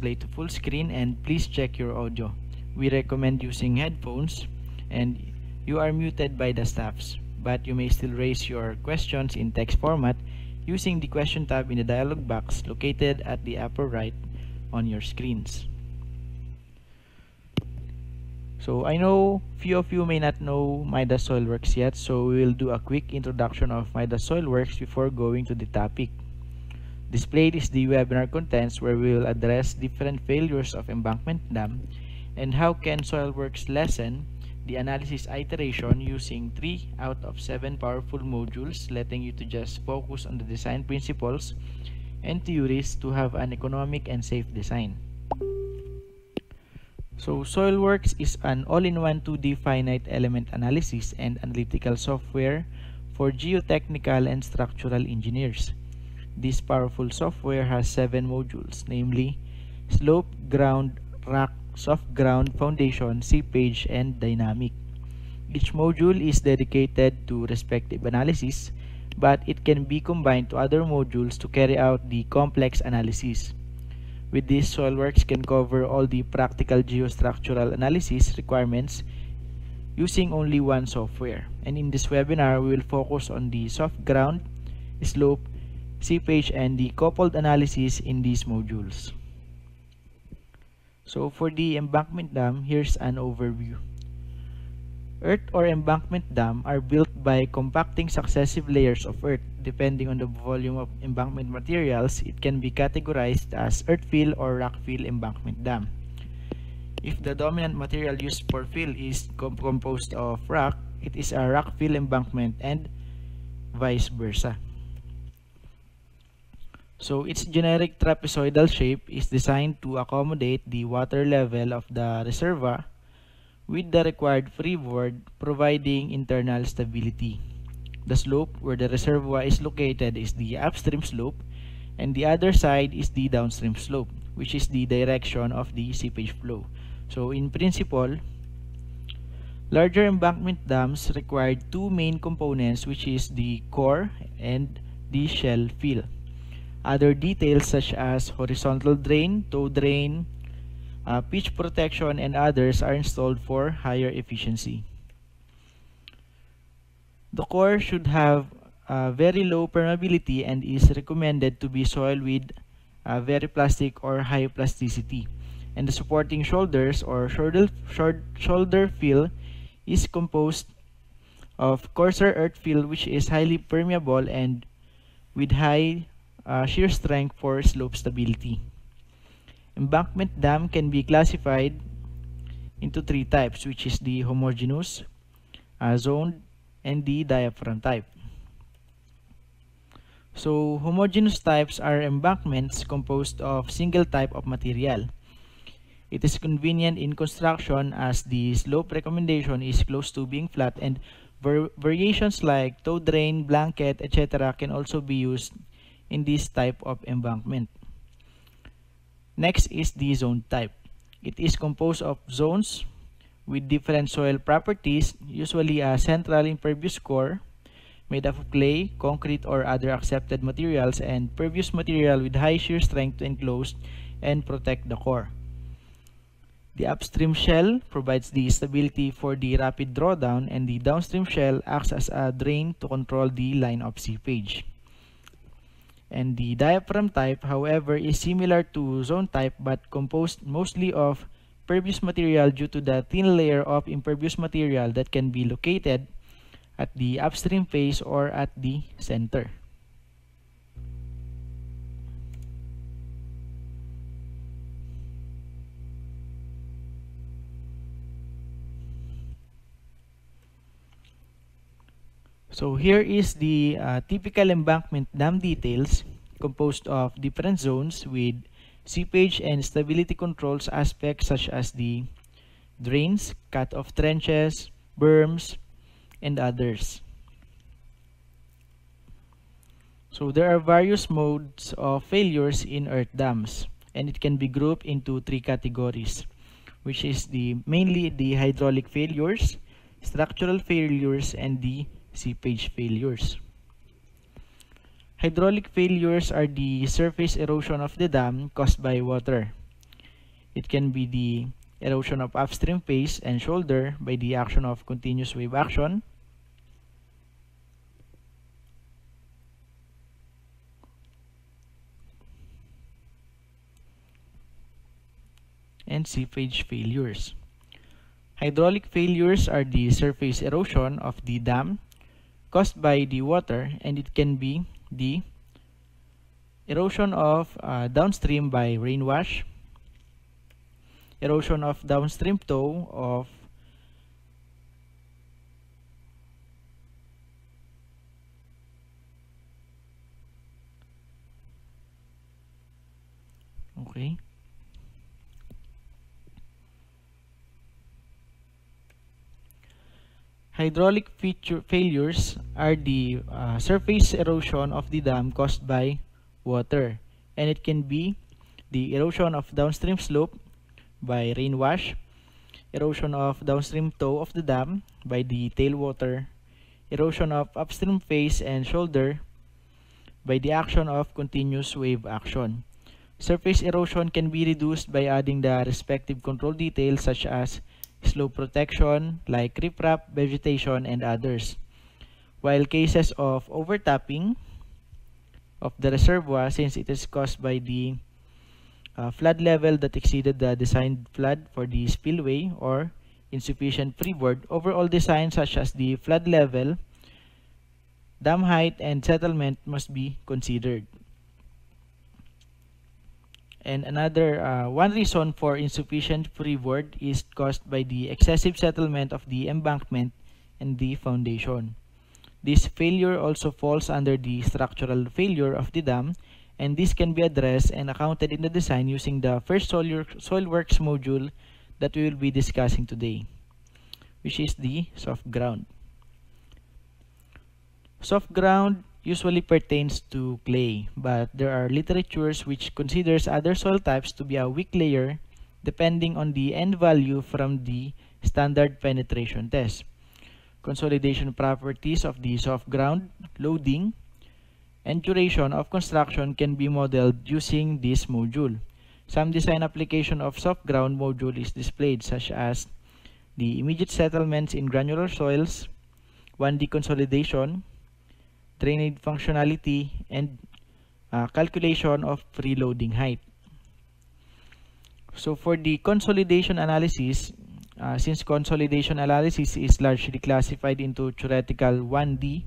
display to full screen and please check your audio. We recommend using headphones and you are muted by the staffs, but you may still raise your questions in text format using the question tab in the dialog box located at the upper right on your screens. So I know few of you may not know Midas SOILWORKS yet, so we will do a quick introduction of Midas SOILWORKS before going to the topic. Displayed is the webinar contents where we will address different failures of embankment dam and how can SOILWORKS lessen the analysis iteration using 3 out of 7 powerful modules letting you to just focus on the design principles and theories to have an economic and safe design. So SOILWORKS is an all-in-one 2D finite element analysis and analytical software for geotechnical and structural engineers. This powerful software has seven modules, namely slope, ground, rock, soft ground, foundation, seepage, and dynamic. Each module is dedicated to respective analysis, but it can be combined to other modules to carry out the complex analysis. With this, SOILWORKS can cover all the practical geostructural analysis requirements using only one software. And in this webinar, we will focus on the soft ground, slope, seepage and the coupled analysis in these modules. So for the embankment dam, here's an overview. Earth or embankment dam are built by compacting successive layers of earth. Depending on the volume of embankment materials, it can be categorized as earth fill or rock fill embankment dam. If the dominant material used for fill is comp composed of rock, it is a rock fill embankment and vice versa. So its generic trapezoidal shape is designed to accommodate the water level of the reservoir with the required freeboard providing internal stability. The slope where the reservoir is located is the upstream slope and the other side is the downstream slope which is the direction of the seepage flow. So in principle, larger embankment dams require two main components which is the core and the shell fill. Other details such as horizontal drain, toe drain, uh, pitch protection, and others are installed for higher efficiency. The core should have uh, very low permeability and is recommended to be soil with uh, very plastic or high plasticity. And the supporting shoulders or shoulder, shoulder fill is composed of coarser earth fill which is highly permeable and with high uh, shear strength for slope stability. Embankment dam can be classified into three types which is the homogeneous, uh, zoned, and the diaphragm type. So homogeneous types are embankments composed of single type of material. It is convenient in construction as the slope recommendation is close to being flat and var variations like toe drain, blanket, etc. can also be used in this type of embankment. Next is the zone type. It is composed of zones with different soil properties, usually a central impervious core made up of clay, concrete, or other accepted materials, and pervious material with high shear strength to enclose and protect the core. The upstream shell provides the stability for the rapid drawdown, and the downstream shell acts as a drain to control the line of seepage. And the diaphragm type, however, is similar to zone type but composed mostly of pervious material due to the thin layer of impervious material that can be located at the upstream face or at the center. So here is the uh, typical embankment dam details composed of different zones with seepage and stability controls aspects such as the drains, cut-off trenches, berms, and others. So there are various modes of failures in earth dams and it can be grouped into three categories which is the mainly the hydraulic failures, structural failures, and the seepage failures. Hydraulic failures are the surface erosion of the dam caused by water. It can be the erosion of upstream face and shoulder by the action of continuous wave action. and seepage failures. Hydraulic failures are the surface erosion of the dam caused by the water and it can be the erosion of uh, downstream by rainwash, erosion of downstream toe of okay Hydraulic feature failures are the uh, surface erosion of the dam caused by water and it can be the erosion of downstream slope by rainwash, erosion of downstream toe of the dam by the tailwater, erosion of upstream face and shoulder by the action of continuous wave action. Surface erosion can be reduced by adding the respective control details such as slope protection like riprap, vegetation, and others. While cases of overtopping of the reservoir since it is caused by the uh, flood level that exceeded the designed flood for the spillway or insufficient freeboard, overall design such as the flood level, dam height, and settlement must be considered. And another uh, one reason for insufficient freeboard is caused by the excessive settlement of the embankment and the foundation. This failure also falls under the structural failure of the dam and this can be addressed and accounted in the design using the first SoilWorks module that we will be discussing today, which is the soft ground. Soft ground usually pertains to clay, but there are literatures which considers other soil types to be a weak layer depending on the N value from the standard penetration test. Consolidation properties of the soft ground, loading, and duration of construction can be modeled using this module. Some design application of soft ground module is displayed such as the immediate settlements in granular soils, 1D consolidation, drainage functionality, and uh, calculation of preloading height. So for the consolidation analysis, uh, since consolidation analysis is largely classified into theoretical 1D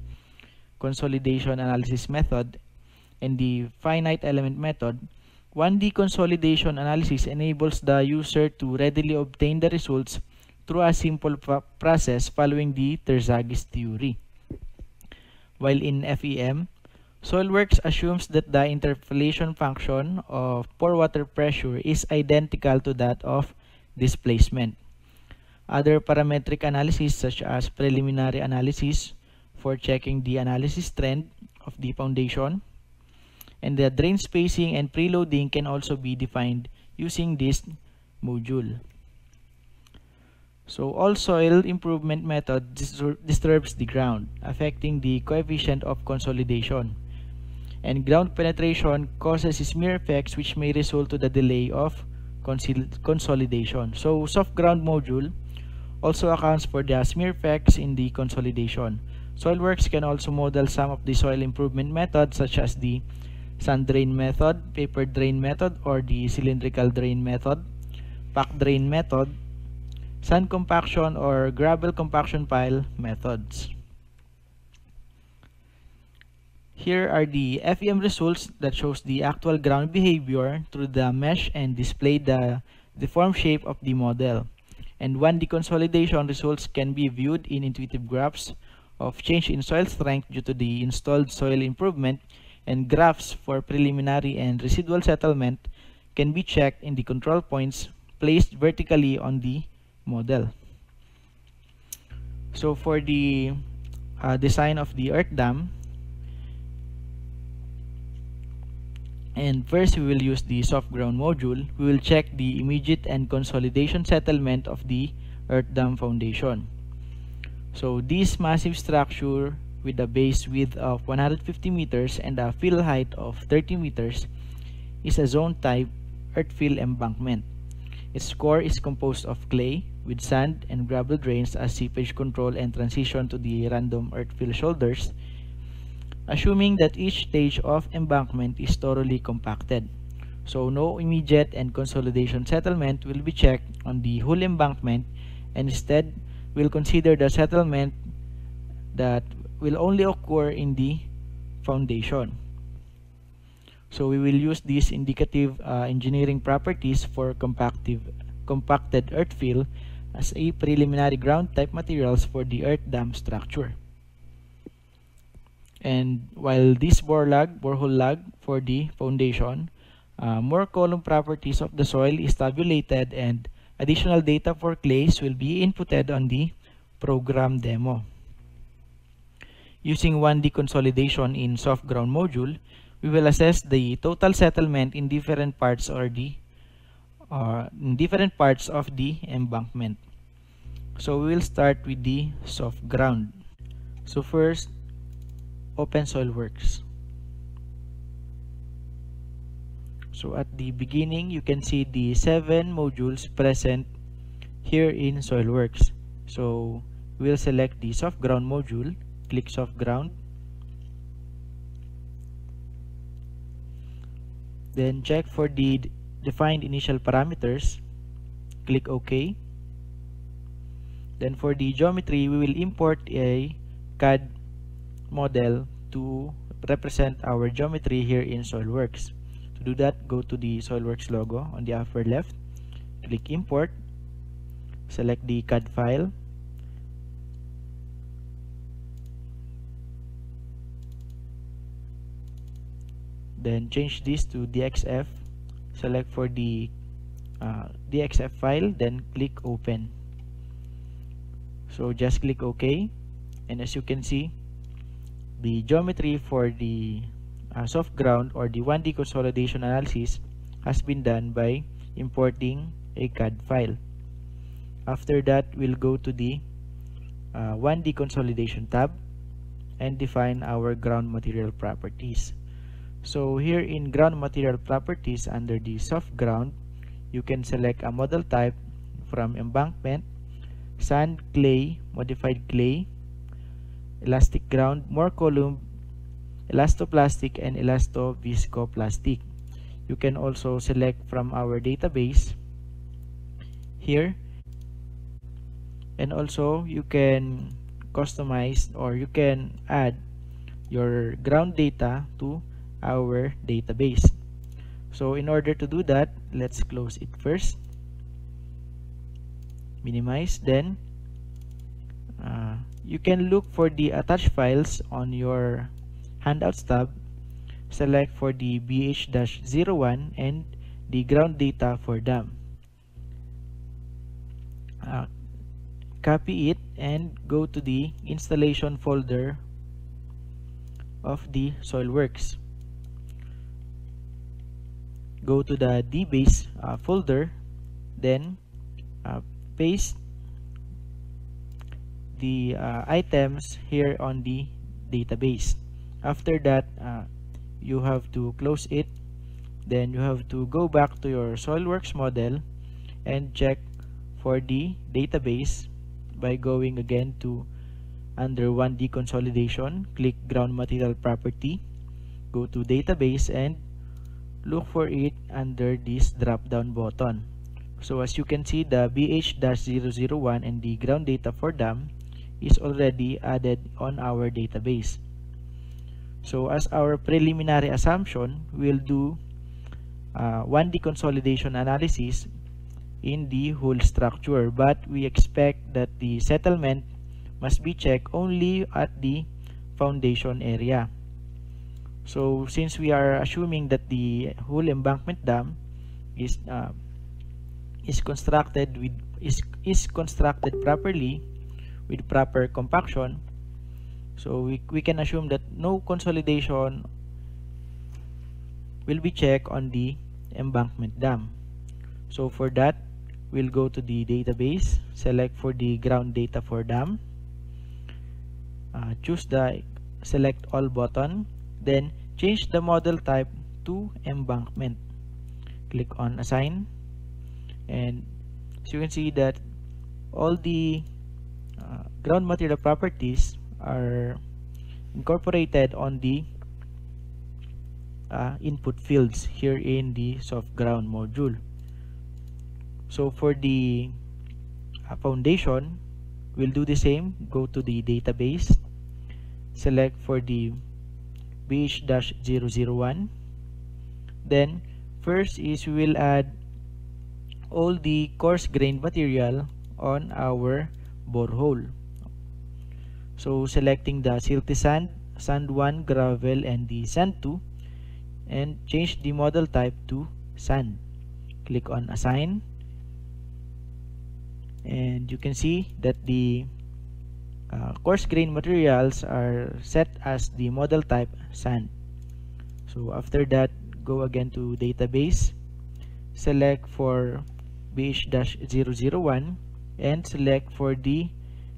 consolidation analysis method and the finite element method, 1D consolidation analysis enables the user to readily obtain the results through a simple process following the Terzaghi's theory while in FEM, SoilWorks assumes that the interpolation function of pore water pressure is identical to that of displacement. Other parametric analysis such as preliminary analysis for checking the analysis trend of the foundation and the drain spacing and preloading can also be defined using this module. So all soil improvement method disturbs the ground, affecting the coefficient of consolidation. And ground penetration causes smear effects which may result to the delay of consolidation. So soft ground module also accounts for the smear effects in the consolidation. SoilWorks can also model some of the soil improvement methods such as the sand drain method, paper drain method, or the cylindrical drain method, pack drain method, sand compaction or gravel compaction pile methods. Here are the FEM results that shows the actual ground behavior through the mesh and display the deformed shape of the model. And when the consolidation results can be viewed in intuitive graphs of change in soil strength due to the installed soil improvement and graphs for preliminary and residual settlement can be checked in the control points placed vertically on the model. So for the uh, design of the earth dam, and first we will use the soft ground module, we will check the immediate and consolidation settlement of the earth dam foundation. So this massive structure with a base width of 150 meters and a fill height of 30 meters is a zone type earth fill embankment. Its core is composed of clay with sand and gravel drains as seepage control and transition to the random earthfill shoulders, assuming that each stage of embankment is thoroughly compacted. So no immediate and consolidation settlement will be checked on the whole embankment and instead we'll consider the settlement that will only occur in the foundation. So we will use these indicative uh, engineering properties for compactive, compacted earthfill as a preliminary ground type materials for the earth dam structure. And while this bore log, borehole log for the foundation, uh, more column properties of the soil is tabulated and additional data for clays will be inputted on the program demo. Using 1D consolidation in soft ground module, we will assess the total settlement in different parts or the in different parts of the embankment. So we will start with the soft ground. So first, Open SoilWorks. So at the beginning, you can see the seven modules present here in SoilWorks. So we'll select the soft ground module, click soft ground, then check for the defined initial parameters, click OK. Then for the geometry, we will import a CAD model to represent our geometry here in SoilWorks. To do that, go to the SOILWORKS logo on the upper left, click import, select the CAD file, then change this to DXF, select for the uh, DXF file, then click open. So just click OK, and as you can see, the geometry for the uh, soft ground or the 1D consolidation analysis has been done by importing a CAD file. After that, we'll go to the uh, 1D consolidation tab and define our ground material properties. So here in ground material properties under the soft ground, you can select a model type from embankment, sand, clay, modified clay, elastic ground, Mohr-Coulomb, elastoplastic and elastoviscoplastic. You can also select from our database here and also you can customize or you can add your ground data to our database. So in order to do that, let's close it first. Minimize, then uh, you can look for the attached files on your handouts tab, select for the BH-01 and the ground data for them. Uh, copy it and go to the installation folder of the SoilWorks. Go to the DBase uh, folder, then uh, paste the uh, items here on the database. After that uh, you have to close it. Then you have to go back to your SOILWORKS model and check for the database by going again to under 1D consolidation click ground material property go to database and look for it under this drop down button so as you can see the BH-001 and the ground data for them is already added on our database so as our preliminary assumption, we'll do uh, 1D consolidation analysis in the whole structure but we expect that the settlement must be checked only at the foundation area. So since we are assuming that the whole embankment dam is uh, is constructed with is is constructed properly with proper compaction so we, we can assume that no consolidation will be checked on the embankment dam. So for that, we'll go to the database, select for the ground data for dam, uh, choose the select all button, then change the model type to embankment. Click on assign, and you can see that all the uh, ground material properties are incorporated on the uh, input fields here in the soft ground module. So for the uh, foundation we'll do the same. Go to the database. Select for the BH-001 then first is we will add all the coarse grained material on our borehole. So selecting the silty sand sand 1 gravel and the sand 2 and change the model type to sand. Click on assign. And you can see that the uh, coarse grain materials are set as the model type sand. So after that go again to database select for BH-001 and select for the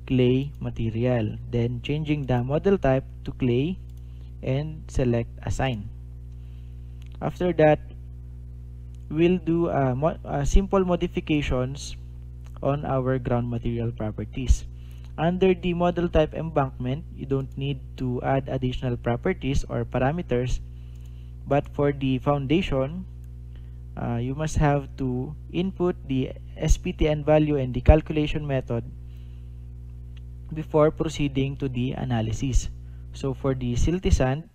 clay material. Then changing the model type to clay and select assign. After that we'll do uh, uh, simple modifications on our ground material properties. Under the model type embankment, you don't need to add additional properties or parameters. But for the foundation, uh, you must have to input the SPTN value and the calculation method before proceeding to the analysis. So for the silty sand,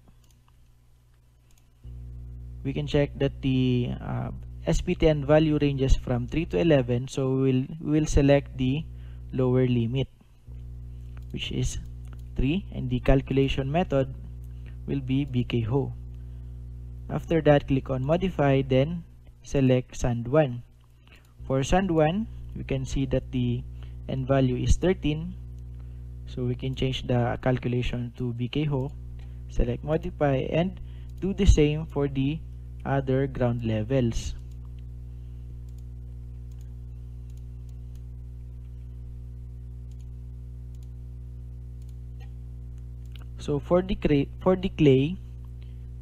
we can check that the uh, SPTN value ranges from 3 to 11 so we'll we'll select the lower limit which is 3 and the calculation method will be BKHO after that click on modify then select sand 1 for sand 1 we can see that the n value is 13 so we can change the calculation to BKHO select modify and do the same for the other ground levels So for the for the clay,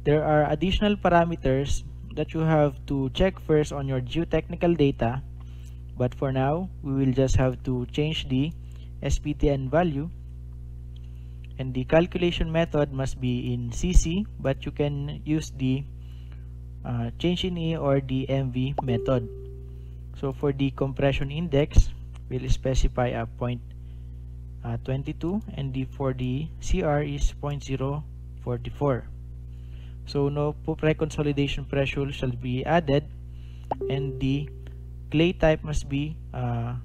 there are additional parameters that you have to check first on your geotechnical data. But for now, we will just have to change the SPTN value. And the calculation method must be in CC, but you can use the uh, change in E or the MV method. So for the compression index, we'll specify a point uh, 22 and the for the CR is 0.044 so no pre-consolidation pressure shall be added and the clay type must be uh,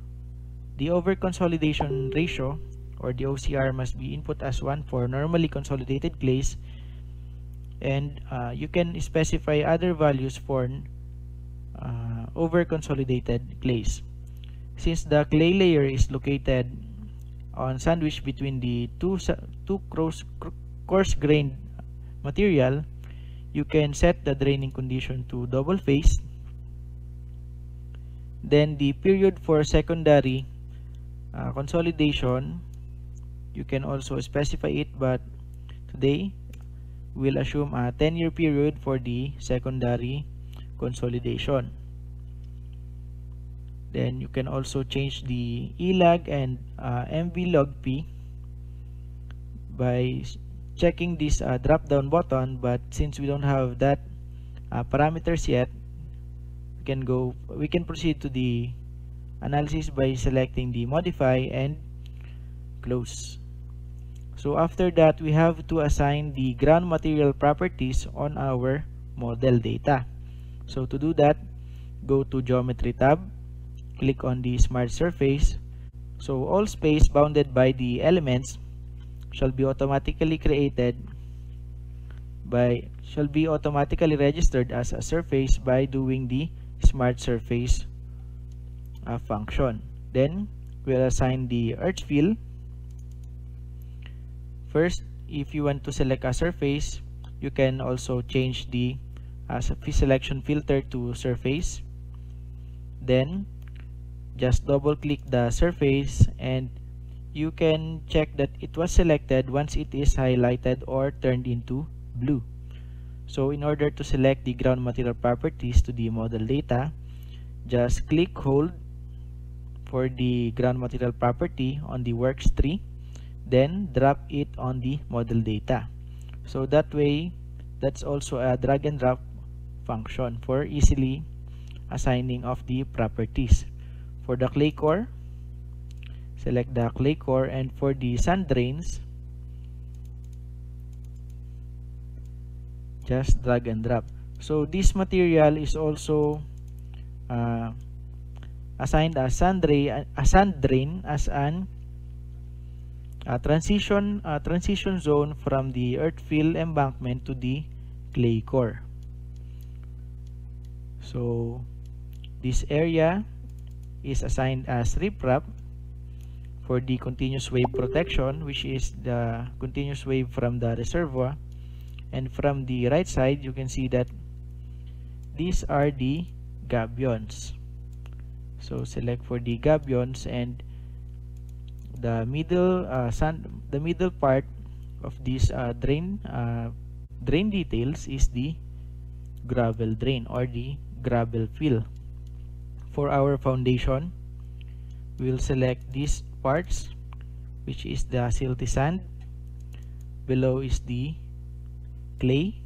the over consolidation ratio or the OCR must be input as 1 for normally consolidated clays. And uh, you can specify other values for uh, over consolidated clays. Since the clay layer is located on sandwich between the two two coarse, coarse grained material you can set the draining condition to double phase then the period for secondary uh, consolidation you can also specify it but today we'll assume a 10 year period for the secondary consolidation then you can also change the ELAG and uh, MV log P by checking this uh, drop down button. But since we don't have that uh, parameters yet we can go we can proceed to the analysis by selecting the modify and close. So after that we have to assign the ground material properties on our model data. So to do that go to geometry tab click on the smart surface. So all space bounded by the elements shall be automatically created by shall be automatically registered as a surface by doing the smart surface uh, function. Then we'll assign the earth fill first if you want to select a surface you can also change the uh, selection filter to surface. Then just double click the surface and you can check that it was selected once it is highlighted or turned into blue. So in order to select the ground material properties to the model data just click hold for the ground material property on the works tree then drop it on the model data. So that way that's also a drag and drop function for easily assigning of the properties for the clay core select the clay core and for the sand drains just drag and drop. So this material is also uh, assigned as sand drain, a sand drain as an a transition a transition zone from the earth fill embankment to the clay core. So this area is assigned as riprap for the continuous wave protection which is the continuous wave from the reservoir. And from the right side you can see that these are the gabions. So select for the gabions and the middle uh, sand, the middle part of this uh, drain uh, drain details is the gravel drain or the gravel fill for our foundation. We'll select these parts which is the silty sand. Below is the clay.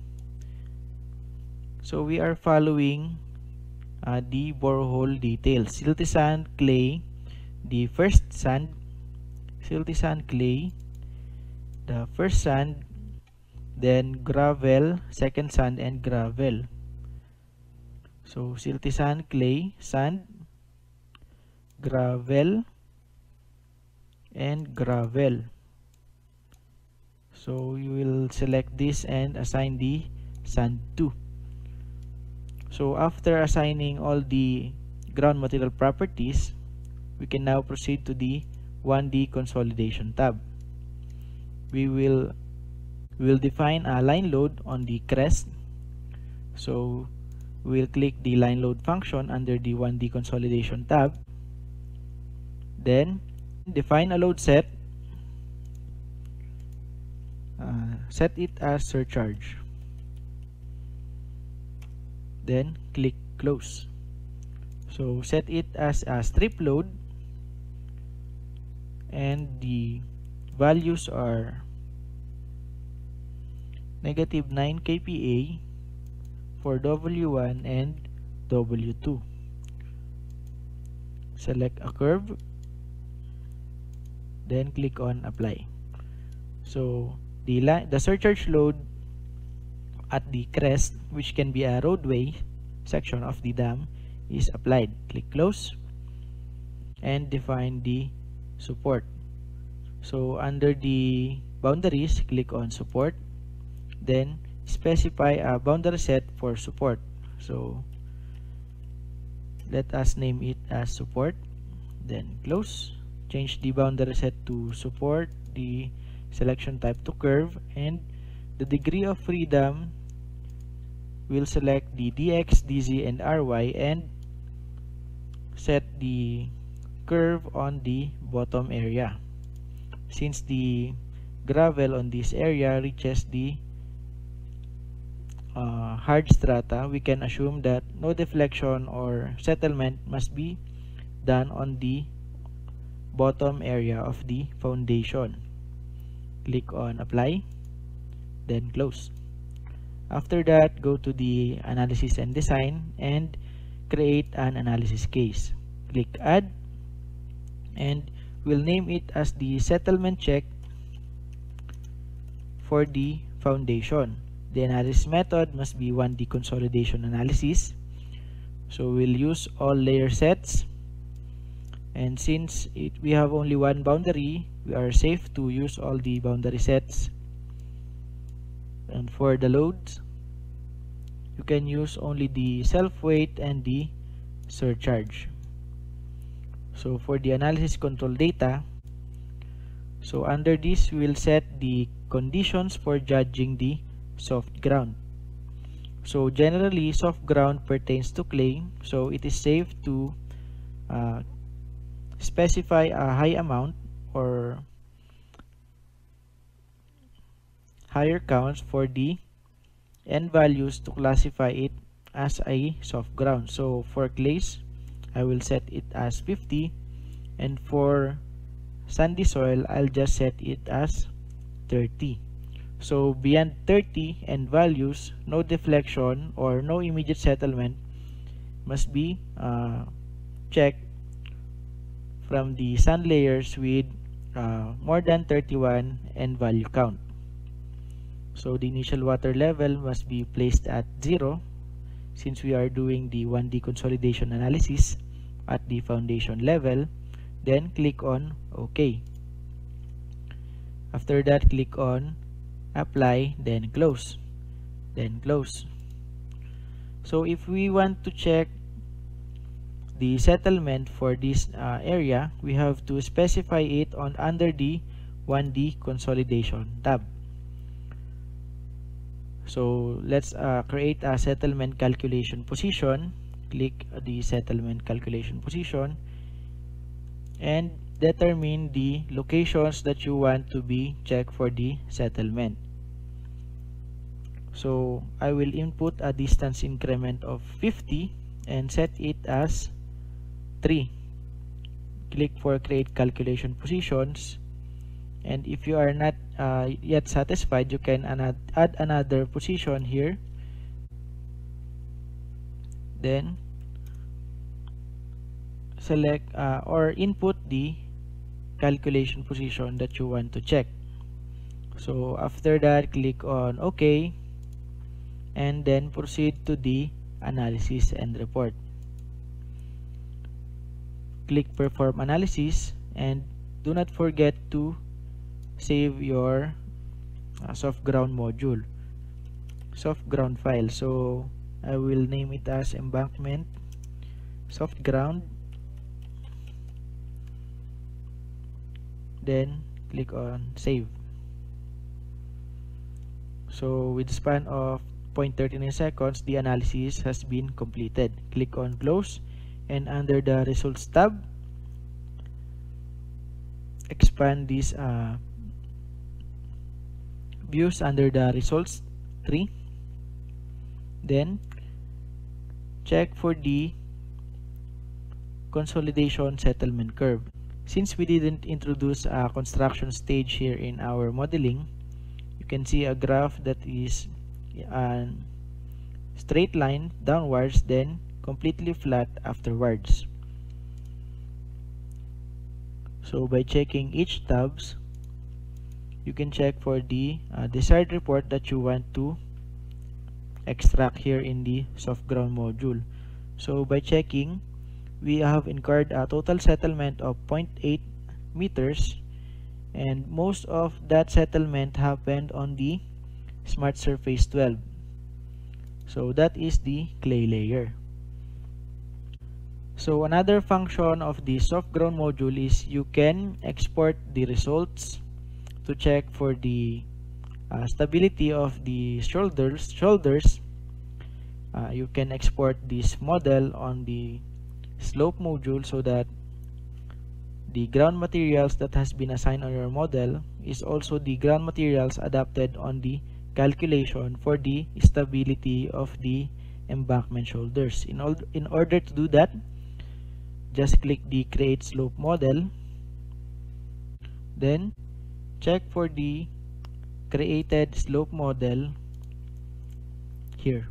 So we are following uh, the borehole details. Silty sand clay. The first sand silty sand clay. The first sand then gravel. Second sand and gravel so silty sand clay sand gravel and gravel so you will select this and assign the sand to so after assigning all the ground material properties we can now proceed to the 1D consolidation tab. We will will define a line load on the crest. So we'll click the line load function under the 1D consolidation tab. Then define a load set. Uh, set it as surcharge. Then click close. So set it as a strip load and the values are negative 9 kPa for W1 and W2 select a curve then click on apply. So the the surcharge load at the crest which can be a roadway section of the dam is applied. Click close and define the support. So under the boundaries click on support then specify a boundary set for support. So let us name it as support then close. Change the boundary set to support the selection type to curve and the degree of freedom will select the dx dz and ry and set the curve on the bottom area. Since the gravel on this area reaches the uh, hard strata we can assume that no deflection or settlement must be done on the bottom area of the foundation. Click on apply then close. After that go to the analysis and design and create an analysis case. Click add and we'll name it as the settlement check for the foundation. The analysis method must be 1D consolidation analysis. So we'll use all layer sets. And since it, we have only one boundary we are safe to use all the boundary sets. And for the loads you can use only the self weight and the surcharge. So for the analysis control data so under this we will set the conditions for judging the soft ground. So generally soft ground pertains to clay. So it is safe to uh, specify a high amount or higher counts for the n values to classify it as a soft ground. So for clays I will set it as 50 and for sandy soil I'll just set it as 30 so beyond 30 and values no deflection or no immediate settlement must be uh, checked from the sand layers with uh, more than 31 and value count. So the initial water level must be placed at 0 since we are doing the 1D consolidation analysis at the foundation level then click on OK. After that click on apply then close then close. So if we want to check the settlement for this uh, area we have to specify it on under the 1D consolidation tab. So let's uh, create a settlement calculation position. Click the settlement calculation position and determine the locations that you want to be checked for the settlement so I will input a distance increment of 50 and set it as 3 click for create calculation positions. And if you are not uh, yet satisfied you can add another position here. Then select uh, or input the calculation position that you want to check. So after that click on OK and then proceed to the analysis and report. Click perform analysis and do not forget to save your uh, soft ground module soft ground file. So I will name it as embankment soft ground. Then click on save. So with span of 0.39 seconds the analysis has been completed. Click on close and under the results tab expand this uh, views under the results tree then check for the consolidation settlement curve. Since we didn't introduce a construction stage here in our modeling, you can see a graph that is a straight line downwards then completely flat afterwards. So by checking each tabs, you can check for the uh, desired report that you want to extract here in the soft ground module. So by checking we have incurred a total settlement of 0.8 meters and most of that settlement happened on the smart surface 12 so that is the clay layer. So another function of the soft ground module is you can export the results to check for the uh, stability of the shoulders shoulders. Uh, you can export this model on the slope module so that the ground materials that has been assigned on your model is also the ground materials adapted on the calculation for the stability of the embankment shoulders. In, in order to do that, just click the create slope model then check for the created slope model here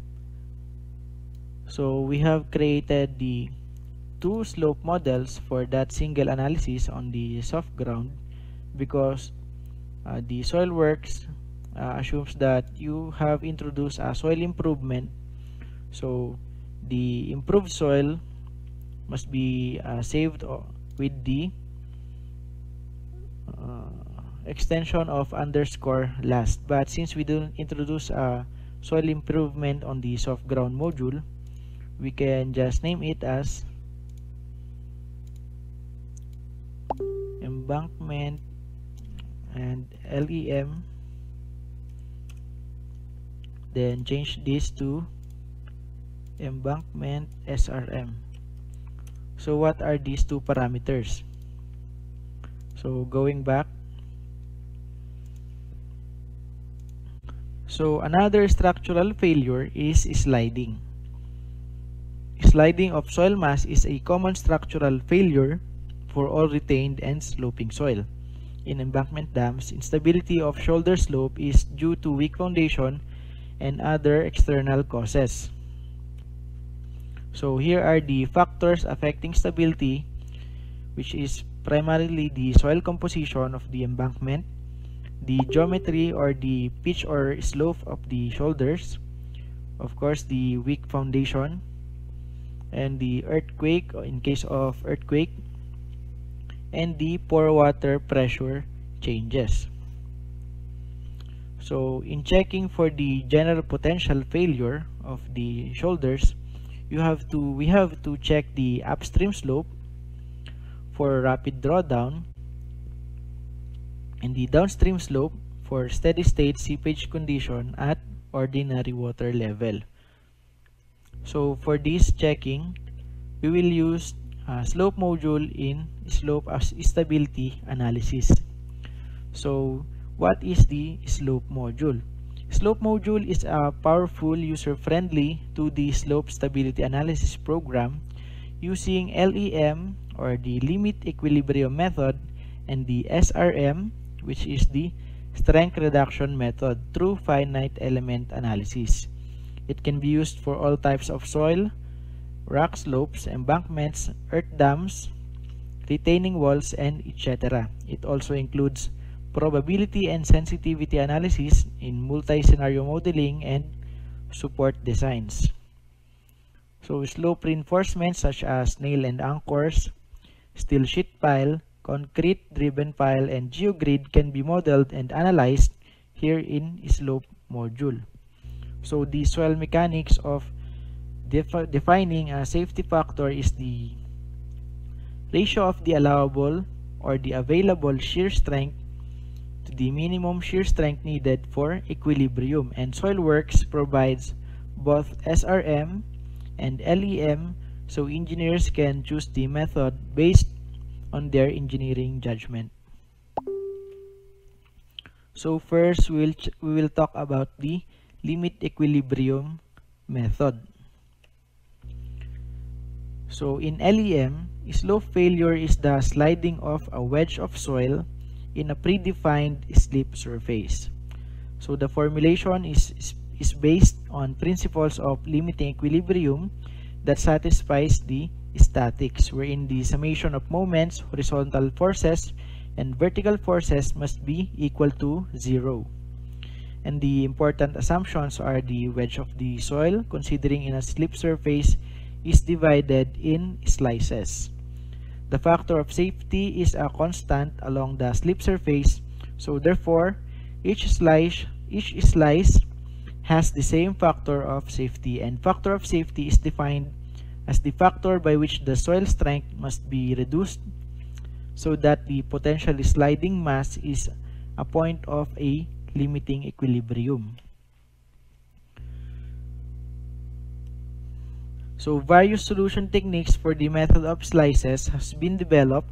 so we have created the two slope models for that single analysis on the soft ground because uh, the SoilWorks uh, assumes that you have introduced a soil improvement. So the improved soil must be uh, saved with the uh, extension of underscore last. But since we don't introduce a soil improvement on the soft ground module we can just name it as embankment and LEM then change this to embankment SRM so what are these two parameters? So going back. So another structural failure is sliding. Sliding of soil mass is a common structural failure for all retained and sloping soil. In embankment dams, instability of shoulder slope is due to weak foundation and other external causes. So here are the factors affecting stability which is primarily the soil composition of the embankment, the geometry or the pitch or slope of the shoulders, of course the weak foundation, and the earthquake in case of earthquake, and the pore water pressure changes. So in checking for the general potential failure of the shoulders, you have to we have to check the upstream slope for rapid drawdown and the downstream slope for steady state seepage condition at ordinary water level. So for this checking, we will use slope module in slope as stability analysis. So what is the slope module? Slope module is a powerful user-friendly 2D slope stability analysis program using LEM or the limit equilibrium method and the SRM which is the strength reduction method through finite element analysis. It can be used for all types of soil, rock slopes, embankments, earth dams, retaining walls, and etc. It also includes probability and sensitivity analysis in multi-scenario modeling and support designs. So slope reinforcements such as nail and anchors, steel sheet pile, concrete driven pile, and geogrid can be modeled and analyzed here in slope module. So the soil mechanics of defi defining a safety factor is the ratio of the allowable or the available shear strength the minimum shear strength needed for equilibrium and SoilWorks provides both SRM and LEM so engineers can choose the method based on their engineering judgment. So first we'll we will talk about the limit equilibrium method. So in LEM, slope failure is the sliding of a wedge of soil in a predefined slip surface. So the formulation is, is based on principles of limiting equilibrium that satisfies the statics wherein the summation of moments, horizontal forces, and vertical forces must be equal to zero. And the important assumptions are the wedge of the soil considering in a slip surface is divided in slices. The factor of safety is a constant along the slip surface, so therefore, each slice, each slice has the same factor of safety and factor of safety is defined as the factor by which the soil strength must be reduced so that the potential sliding mass is a point of a limiting equilibrium. So various solution techniques for the method of slices has been developed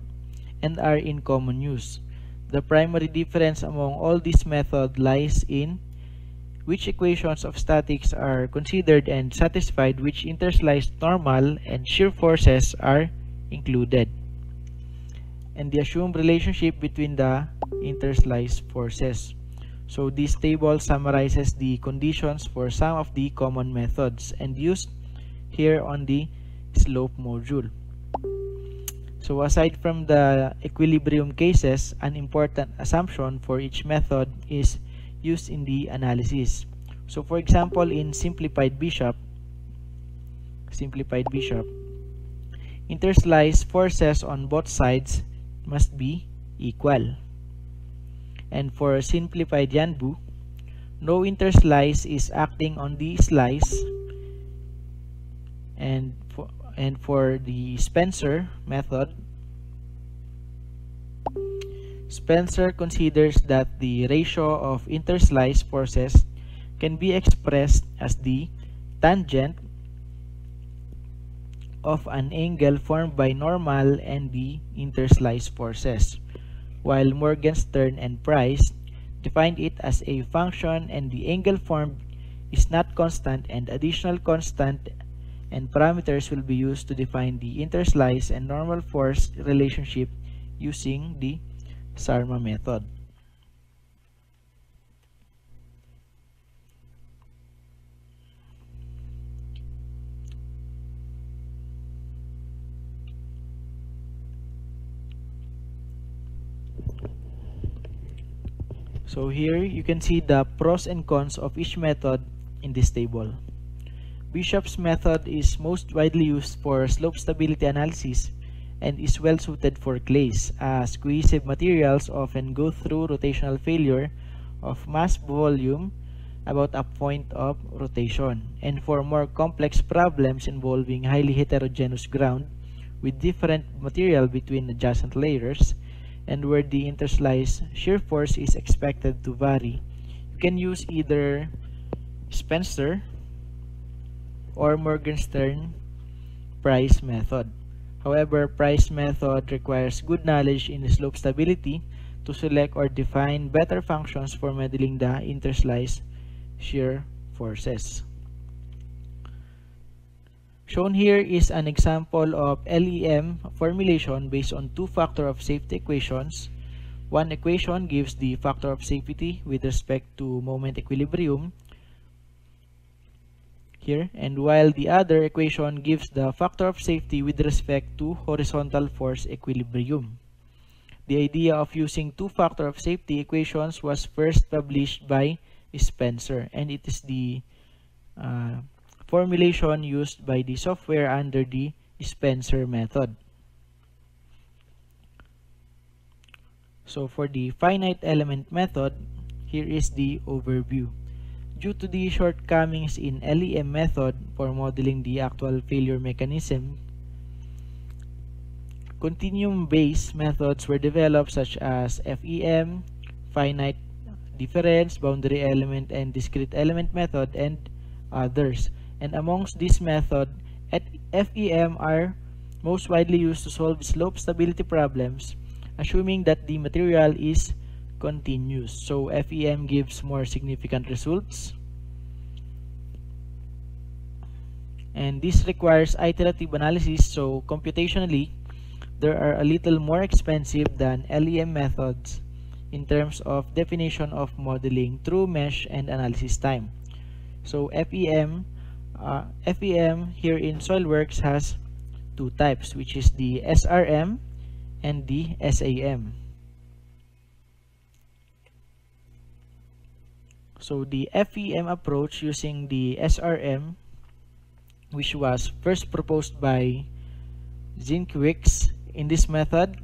and are in common use. The primary difference among all these methods lies in which equations of statics are considered and satisfied which interslice normal and shear forces are included and the assumed relationship between the interslice forces. So this table summarizes the conditions for some of the common methods and used here on the slope module. So aside from the equilibrium cases, an important assumption for each method is used in the analysis. So for example, in simplified bishop, simplified bishop, interslice forces on both sides must be equal. And for simplified Janbu, no interslice is acting on the slice and for, and for the Spencer method Spencer considers that the ratio of interslice forces can be expressed as the tangent of an angle formed by normal and the interslice forces, while Morgenstern and Price defined it as a function and the angle formed is not constant and additional constant and parameters will be used to define the interslice and normal force relationship using the SARMA method. So here you can see the pros and cons of each method in this table. Bishop's method is most widely used for slope stability analysis and is well suited for clays as cohesive materials often go through rotational failure of mass volume about a point of rotation. And for more complex problems involving highly heterogeneous ground with different material between adjacent layers and where the interslice shear force is expected to vary, you can use either Spencer or Morgenstern price method. However, price method requires good knowledge in slope stability to select or define better functions for modeling the interslice shear forces. Shown here is an example of LEM formulation based on two factor of safety equations. One equation gives the factor of safety with respect to moment equilibrium here and while the other equation gives the factor of safety with respect to horizontal force equilibrium. The idea of using two factor of safety equations was first published by Spencer and it is the uh, formulation used by the software under the Spencer method. So for the finite element method, here is the overview. Due to the shortcomings in LEM method for modeling the actual failure mechanism, continuum-based methods were developed such as FEM, finite difference, boundary element, and discrete element method, and others. And amongst these methods, at FEM are most widely used to solve slope stability problems, assuming that the material is continuous. So FEM gives more significant results. And this requires iterative analysis, so computationally, there are a little more expensive than LEM methods in terms of definition of modeling through mesh and analysis time. So FEM uh, FEM here in SoilWorks has two types which is the SRM and the SAM. So the FEM approach using the SRM which was first proposed by Zienkiewicz in this method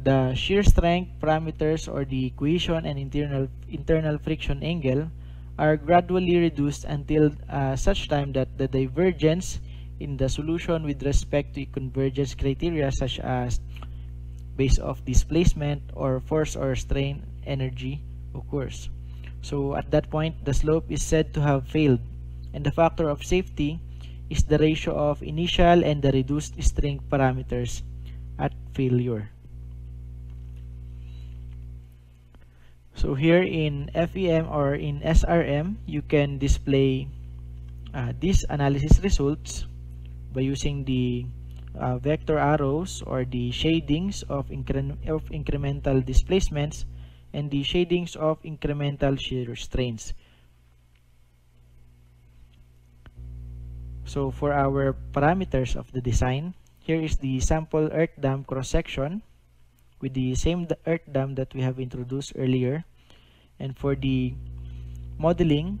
the shear strength parameters or the cohesion and internal internal friction angle are gradually reduced until uh, such time that the divergence in the solution with respect to convergence criteria such as base of displacement or force or strain energy occurs. So at that point, the slope is said to have failed and the factor of safety is the ratio of initial and the reduced strength parameters at failure. So here in FEM or in SRM, you can display uh, these analysis results by using the uh, vector arrows or the shadings of, incre of incremental displacements and the shadings of incremental shear strains. So for our parameters of the design, here is the sample earth dam cross section with the same earth dam that we have introduced earlier and for the modeling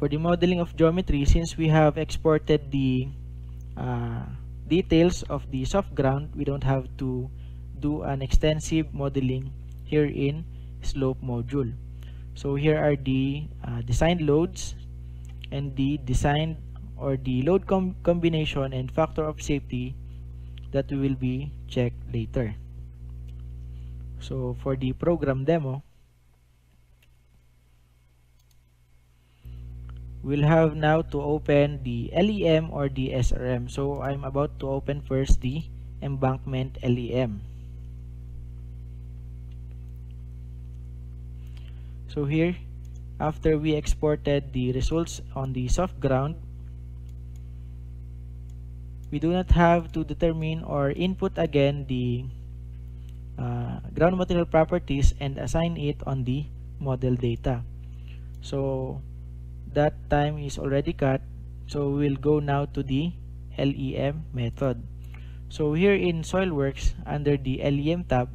for the modeling of geometry since we have exported the uh, details of the soft ground we don't have to do an extensive modeling here in slope module so here are the uh, design loads and the design or the load com combination and factor of safety that will be checked later so for the program demo, we'll have now to open the LEM or the SRM. So I'm about to open first the embankment LEM. So here, after we exported the results on the soft ground, we do not have to determine or input again the uh, ground material properties and assign it on the model data. So that time is already cut. So we'll go now to the LEM method. So here in SoilWorks under the LEM tab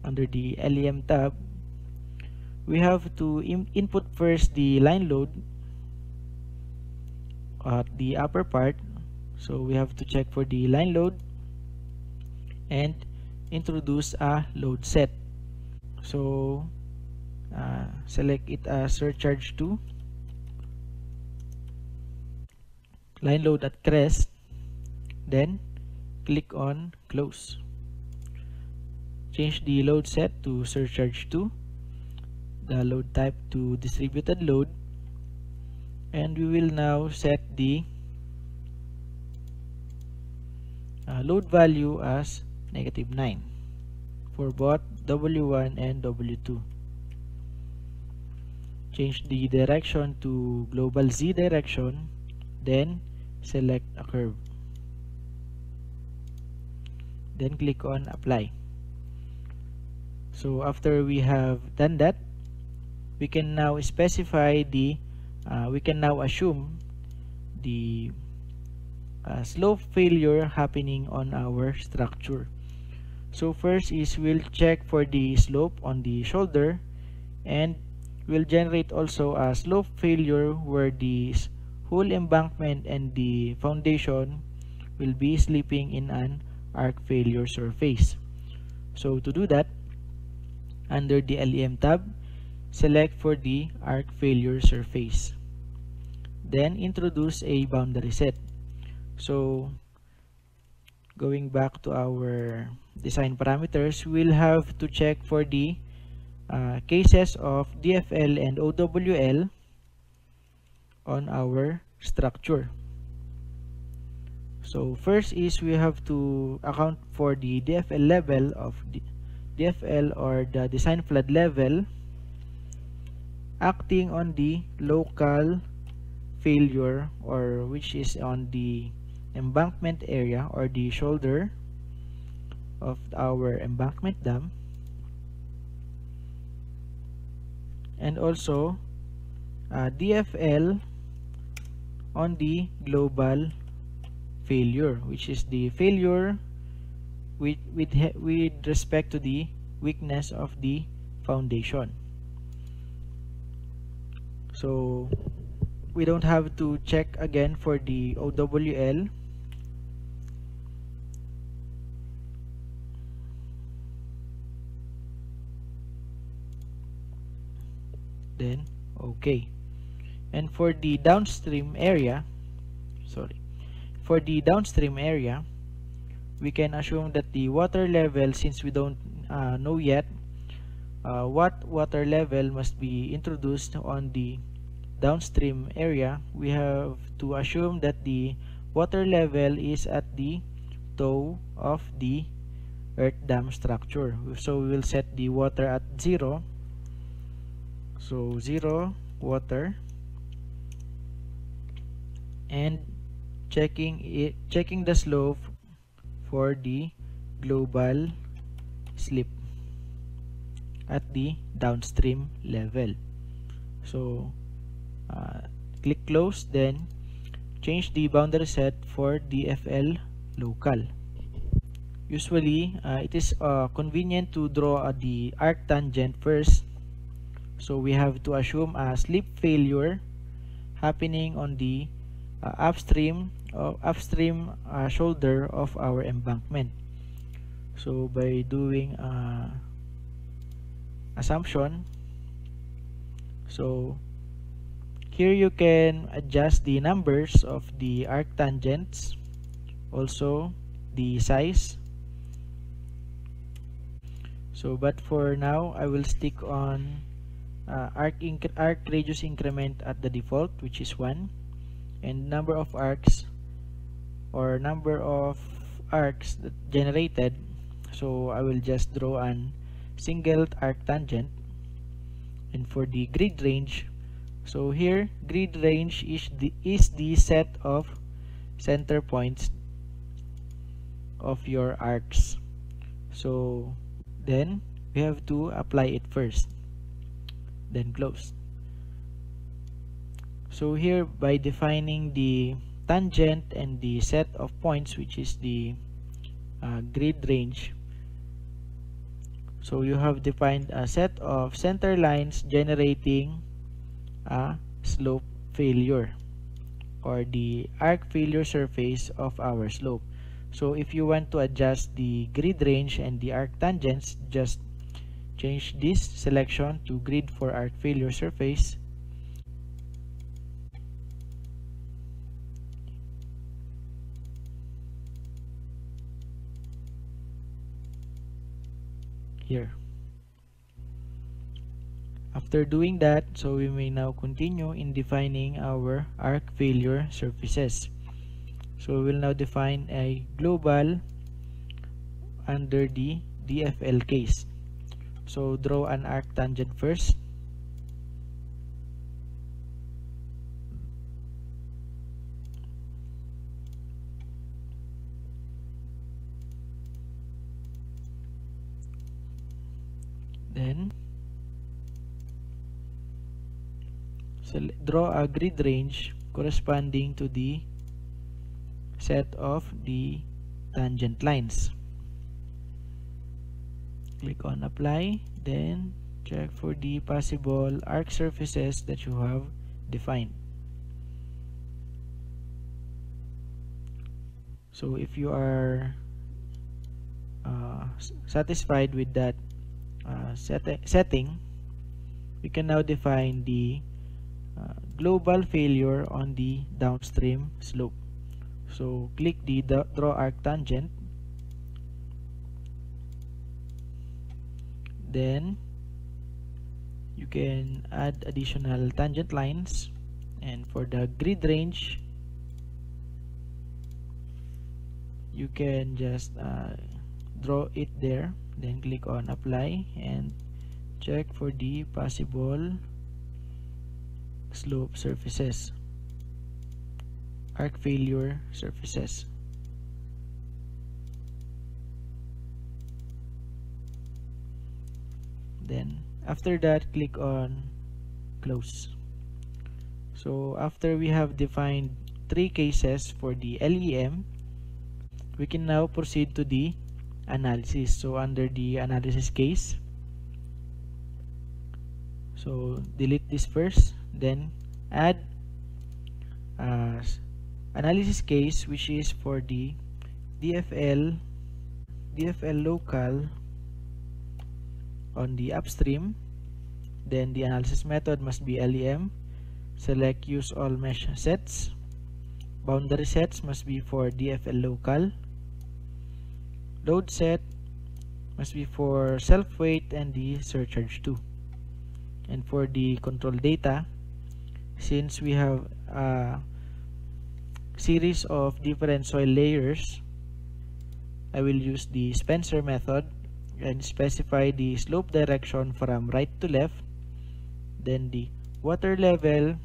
under the LEM tab we have to in input first the line load at the upper part. So we have to check for the line load and introduce a load set. So uh, select it as surcharge 2 line load at crest. Then click on close. Change the load set to surcharge 2 the load type to distributed load. And we will now set the uh, load value as negative 9 for both W1 and W2 change the direction to global Z direction then select a curve. Then click on apply. So after we have done that we can now specify the uh, we can now assume the uh, slope failure happening on our structure. So first is we'll check for the slope on the shoulder and we'll generate also a slope failure where the whole embankment and the foundation will be slipping in an arc failure surface. So to do that under the LEM tab select for the arc failure surface. Then introduce a boundary set. So going back to our design parameters we'll have to check for the uh, cases of DFL and OWL on our structure. So first is we have to account for the DFL level of the DFL or the design flood level acting on the local failure or which is on the embankment area or the shoulder of our embankment dam. And also uh, DFL on the global failure which is the failure with, with, with respect to the weakness of the foundation so we don't have to check again for the OWL then okay. And for the downstream area sorry for the downstream area we can assume that the water level since we don't uh, know yet uh, what water level must be introduced on the downstream area, we have to assume that the water level is at the toe of the earth dam structure. So we will set the water at 0. So 0 water and checking it checking the slope for the global slip at the downstream level. So uh, click close then change the boundary set for DFL local. Usually uh, it is uh, convenient to draw uh, the arc tangent first. So we have to assume a slip failure happening on the uh, upstream uh, upstream shoulder of our embankment. So by doing assumption. So here you can adjust the numbers of the arc tangents also the size. So but for now I will stick on uh, arc, arc radius increment at the default which is 1 and number of arcs or number of arcs generated. So I will just draw an single arc tangent and for the grid range. So here grid range is the is the set of center points of your arcs. So then we have to apply it first then close. So here by defining the tangent and the set of points which is the uh, grid range so you have defined a set of center lines generating a slope failure or the arc failure surface of our slope. So if you want to adjust the grid range and the arc tangents just change this selection to grid for arc failure surface here after doing that so we may now continue in defining our arc failure surfaces so we will now define a global under the DFL case. So draw an arc tangent first. Then draw a grid range corresponding to the set of the tangent lines. Click on apply then check for the possible arc surfaces that you have defined. So if you are uh, satisfied with that uh, set setting we can now define the uh, global failure on the downstream slope. So click the draw arc tangent. Then you can add additional tangent lines. And for the grid range you can just uh, draw it there then click on apply and check for the possible slope surfaces arc failure surfaces. Then after that click on close. So after we have defined three cases for the LEM, we can now proceed to the analysis. So under the analysis case, so delete this first, then add uh, analysis case which is for the DFL DFL local on the upstream. Then the analysis method must be LEM select use all mesh sets. Boundary sets must be for DFL local load set must be for self weight and the surcharge too. And for the control data since we have a series of different soil layers I will use the Spencer method and specify the slope direction from right to left then the water level.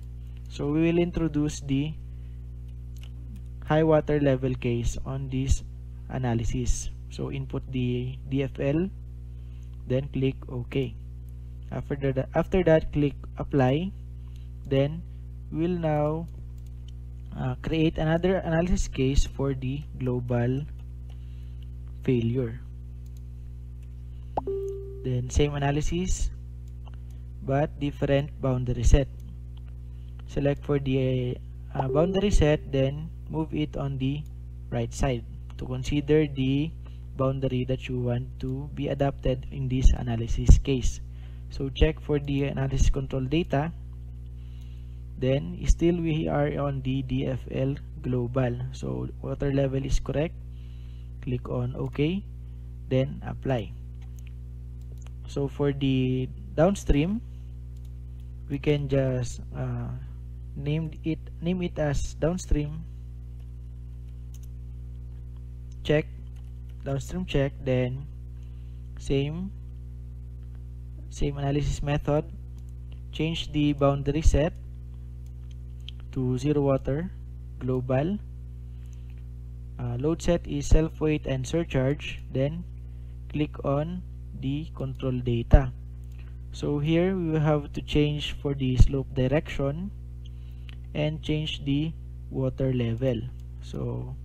So we will introduce the high water level case on this analysis so input the DFL then click OK. After that after that click apply. Then we'll now uh, create another analysis case for the global failure. Then same analysis but different boundary set. Select for the uh, boundary set then move it on the right side to consider the boundary that you want to be adapted in this analysis case. So check for the analysis control data. Then still we are on the DFL global. So water level is correct. Click on OK. Then apply. So for the downstream we can just uh, name it name it as downstream. Check downstream check then same same analysis method. Change the boundary set to zero water global. Uh, load set is self weight and surcharge then click on the control data. So here we have to change for the slope direction and change the water level. So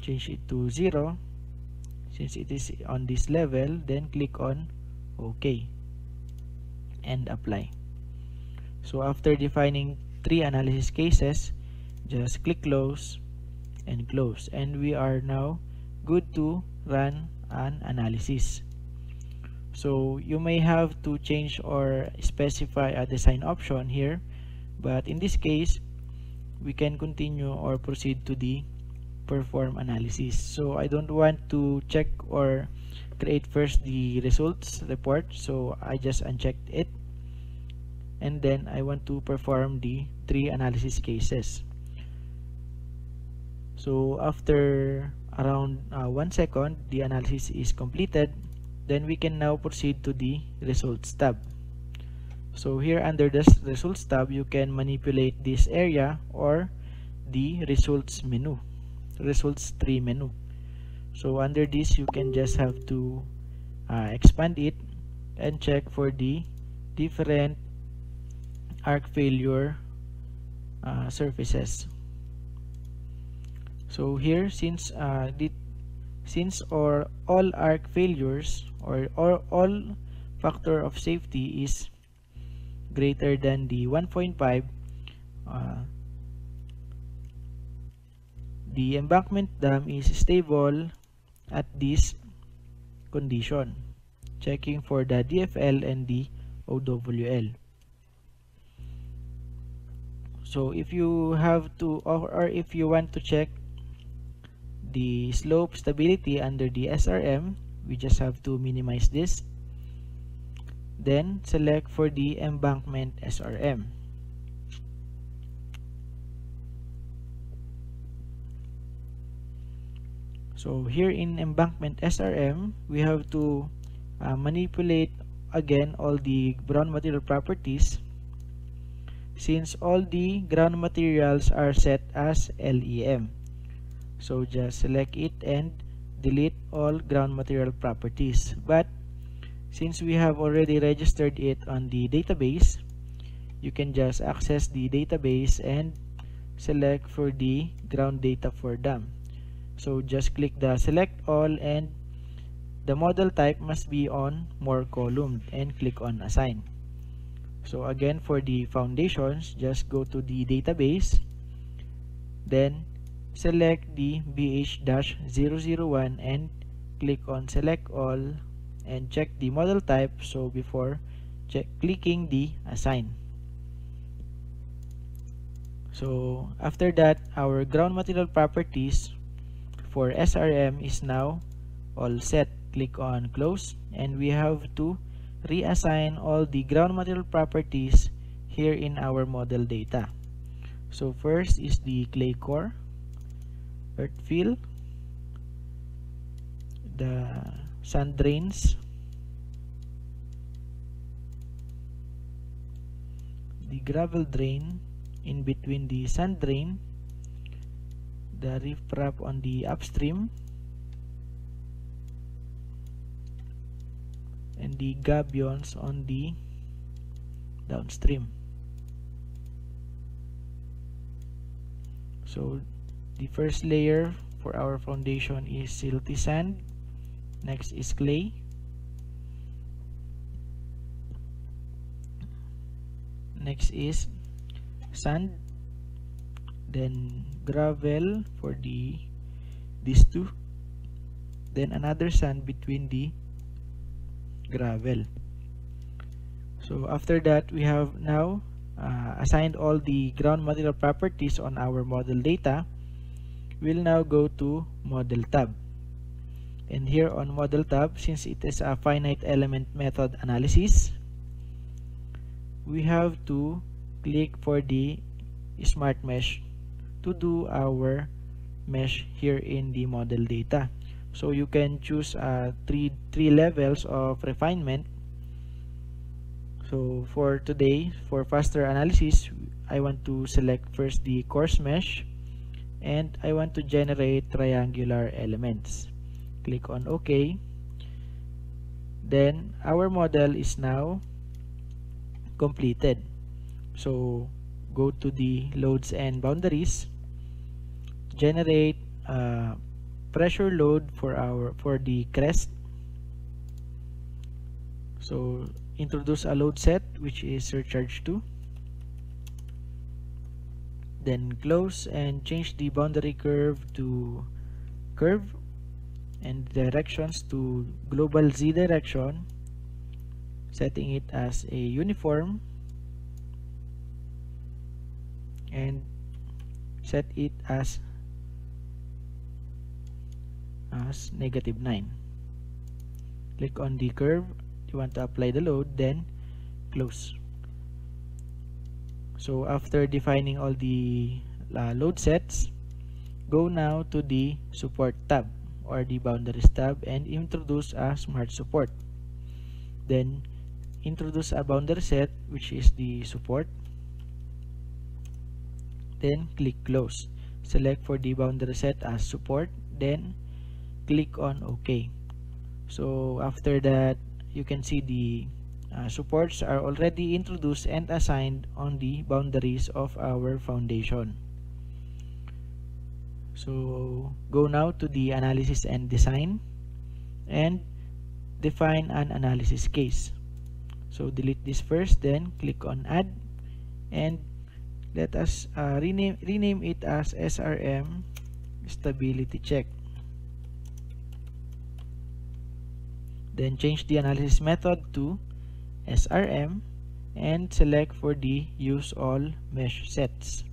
change it to 0 since it is on this level then click on OK and apply. So after defining three analysis cases just click close and close. And we are now good to run an analysis. So you may have to change or specify a design option here but in this case we can continue or proceed to the perform analysis. So I don't want to check or create first the results report. So I just unchecked it. And then I want to perform the three analysis cases. So after around uh, one second the analysis is completed then we can now proceed to the results tab. So here under the results tab you can manipulate this area or the results menu results tree menu. So under this you can just have to uh, expand it and check for the different arc failure uh, surfaces. So here since uh, the since or all arc failures or, or all factor of safety is greater than the 1.5 uh, the embankment dam is stable at this condition. Checking for the DFL and the OWL so if you have to or, if you want to check the slope stability under the SRM we just have to minimize this. Then select for the embankment SRM so here in embankment SRM we have to uh, manipulate again all the ground material properties. Since all the ground materials are set as LEM so just select it and delete all ground material properties. But since we have already registered it on the database you can just access the database and select for the ground data for dam so just click the select all and the model type must be on Mohr-Coulomb and click on assign. So again for the foundations just go to the database then select the BH-001 and click on select all and check the model type. So before check clicking the assign. So after that our ground material properties for SRM is now all set. Click on close and we have to reassign all the ground material properties here in our model data. So first is the clay core earth fill the sand drains the gravel drain in between the sand drain the riprap on the upstream. And the gabions on the downstream. So the first layer for our foundation is silty sand. Next is clay. Next is sand then gravel for the these two. Then another sand between the gravel. So after that we have now uh, assigned all the ground material properties on our model data. We'll now go to model tab. And here on model tab since it is a finite element method analysis we have to click for the smart mesh to do our mesh here in the model data. So you can choose uh, three three levels of refinement. So for today for faster analysis I want to select first the coarse mesh and I want to generate triangular elements. Click on OK. Then our model is now completed. So go to the loads and boundaries generate a pressure load for our for the crest. So introduce a load set which is surcharge 2 then close and change the boundary curve to curve and directions to global z direction setting it as a uniform. And set it as as negative 9 click on the curve. You want to apply the load then close. So after defining all the uh, load sets go now to the support tab or the boundaries tab and introduce a smart support. Then introduce a boundary set which is the support. Then click close. Select for the boundary set as support. Then click on OK. So after that you can see the uh, supports are already introduced and assigned on the boundaries of our foundation. So go now to the analysis and design and define an analysis case. So delete this first then click on add and let us uh, rename rename it as SRM stability check then change the analysis method to SRM and select for the use all mesh sets.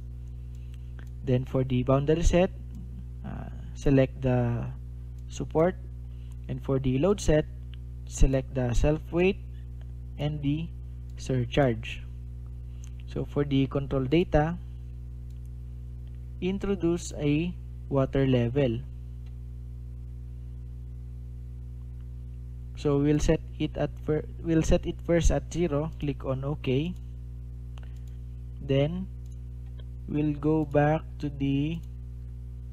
Then for the boundary set uh, select the support. And for the load set select the self weight and the surcharge. So for the control data introduce a water level so we'll set it at we'll set it first at 0 click on OK. Then we'll go back to the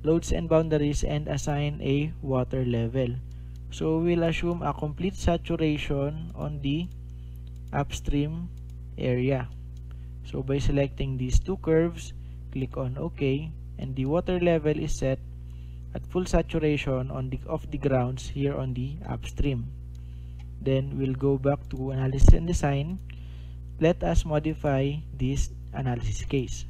loads and boundaries and assign a water level. So we'll assume a complete saturation on the upstream area. So by selecting these two curves click on OK and the water level is set at full saturation on the of the grounds here on the upstream then we'll go back to analysis and design. Let us modify this analysis case.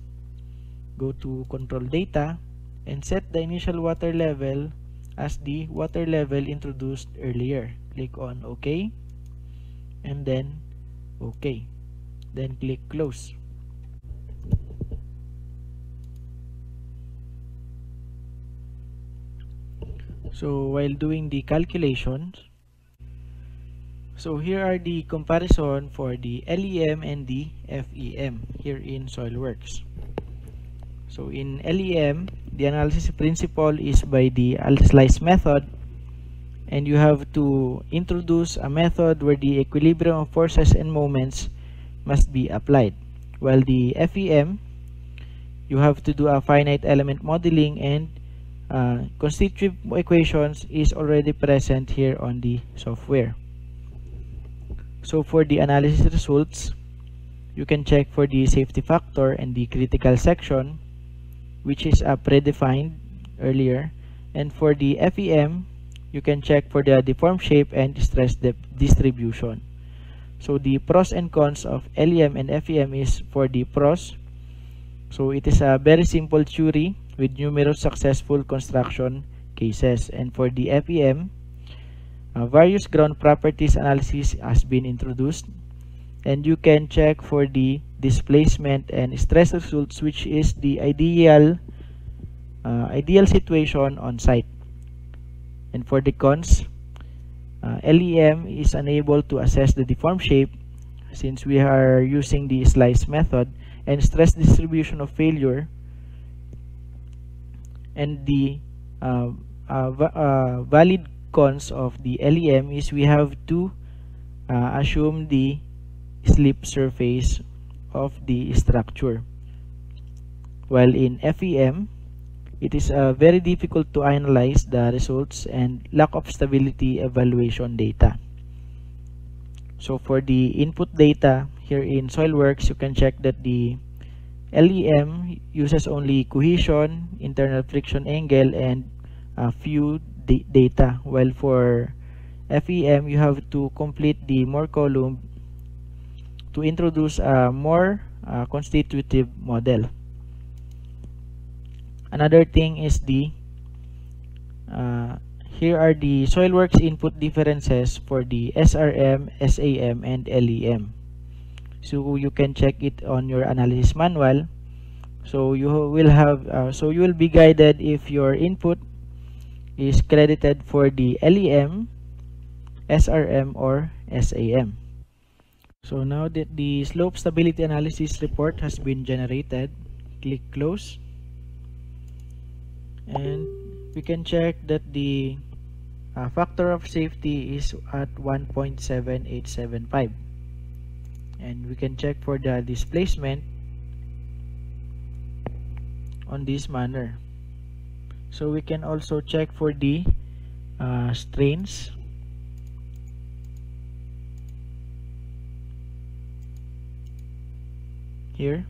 Go to control data and set the initial water level as the water level introduced earlier. Click on OK and then OK. Then click close. So while doing the calculations so here are the comparison for the LEM and the FEM here in SoilWorks so in LEM the analysis principle is by the slice method and you have to introduce a method where the equilibrium of forces and moments must be applied while the FEM you have to do a finite element modeling and uh, constitutive equations is already present here on the software. So for the analysis results, you can check for the safety factor and the critical section, which is uh, predefined earlier. And for the FEM, you can check for the deform shape and stress distribution. So the pros and cons of LEM and FEM is for the pros. So it is a very simple theory with numerous successful construction cases. And for the FEM, uh, various ground properties analysis has been introduced. And you can check for the displacement and stress results, which is the ideal uh, ideal situation on site. And for the cons, uh, LEM is unable to assess the deform shape since we are using the slice method and stress distribution of failure and the uh, uh, uh, valid cons of the LEM is we have to uh, assume the slip surface of the structure while in FEM it is uh, very difficult to analyze the results and lack of stability evaluation data. So for the input data here in SoilWorks, you can check that the LEM uses only cohesion, internal friction angle, and a few data, while for FEM, you have to complete the Mohr-Coulomb to introduce a more uh, constitutive model. Another thing is the uh, here are the SoilWorks input differences for the SRM, SAM, and LEM. So you can check it on your analysis manual. So you will have uh, so you will be guided if your input is credited for the LEM, SRM, or SAM. So now that the slope stability analysis report has been generated, click close. And we can check that the uh, factor of safety is at 1.7875 and we can check for the displacement on this manner so we can also check for the uh, strains here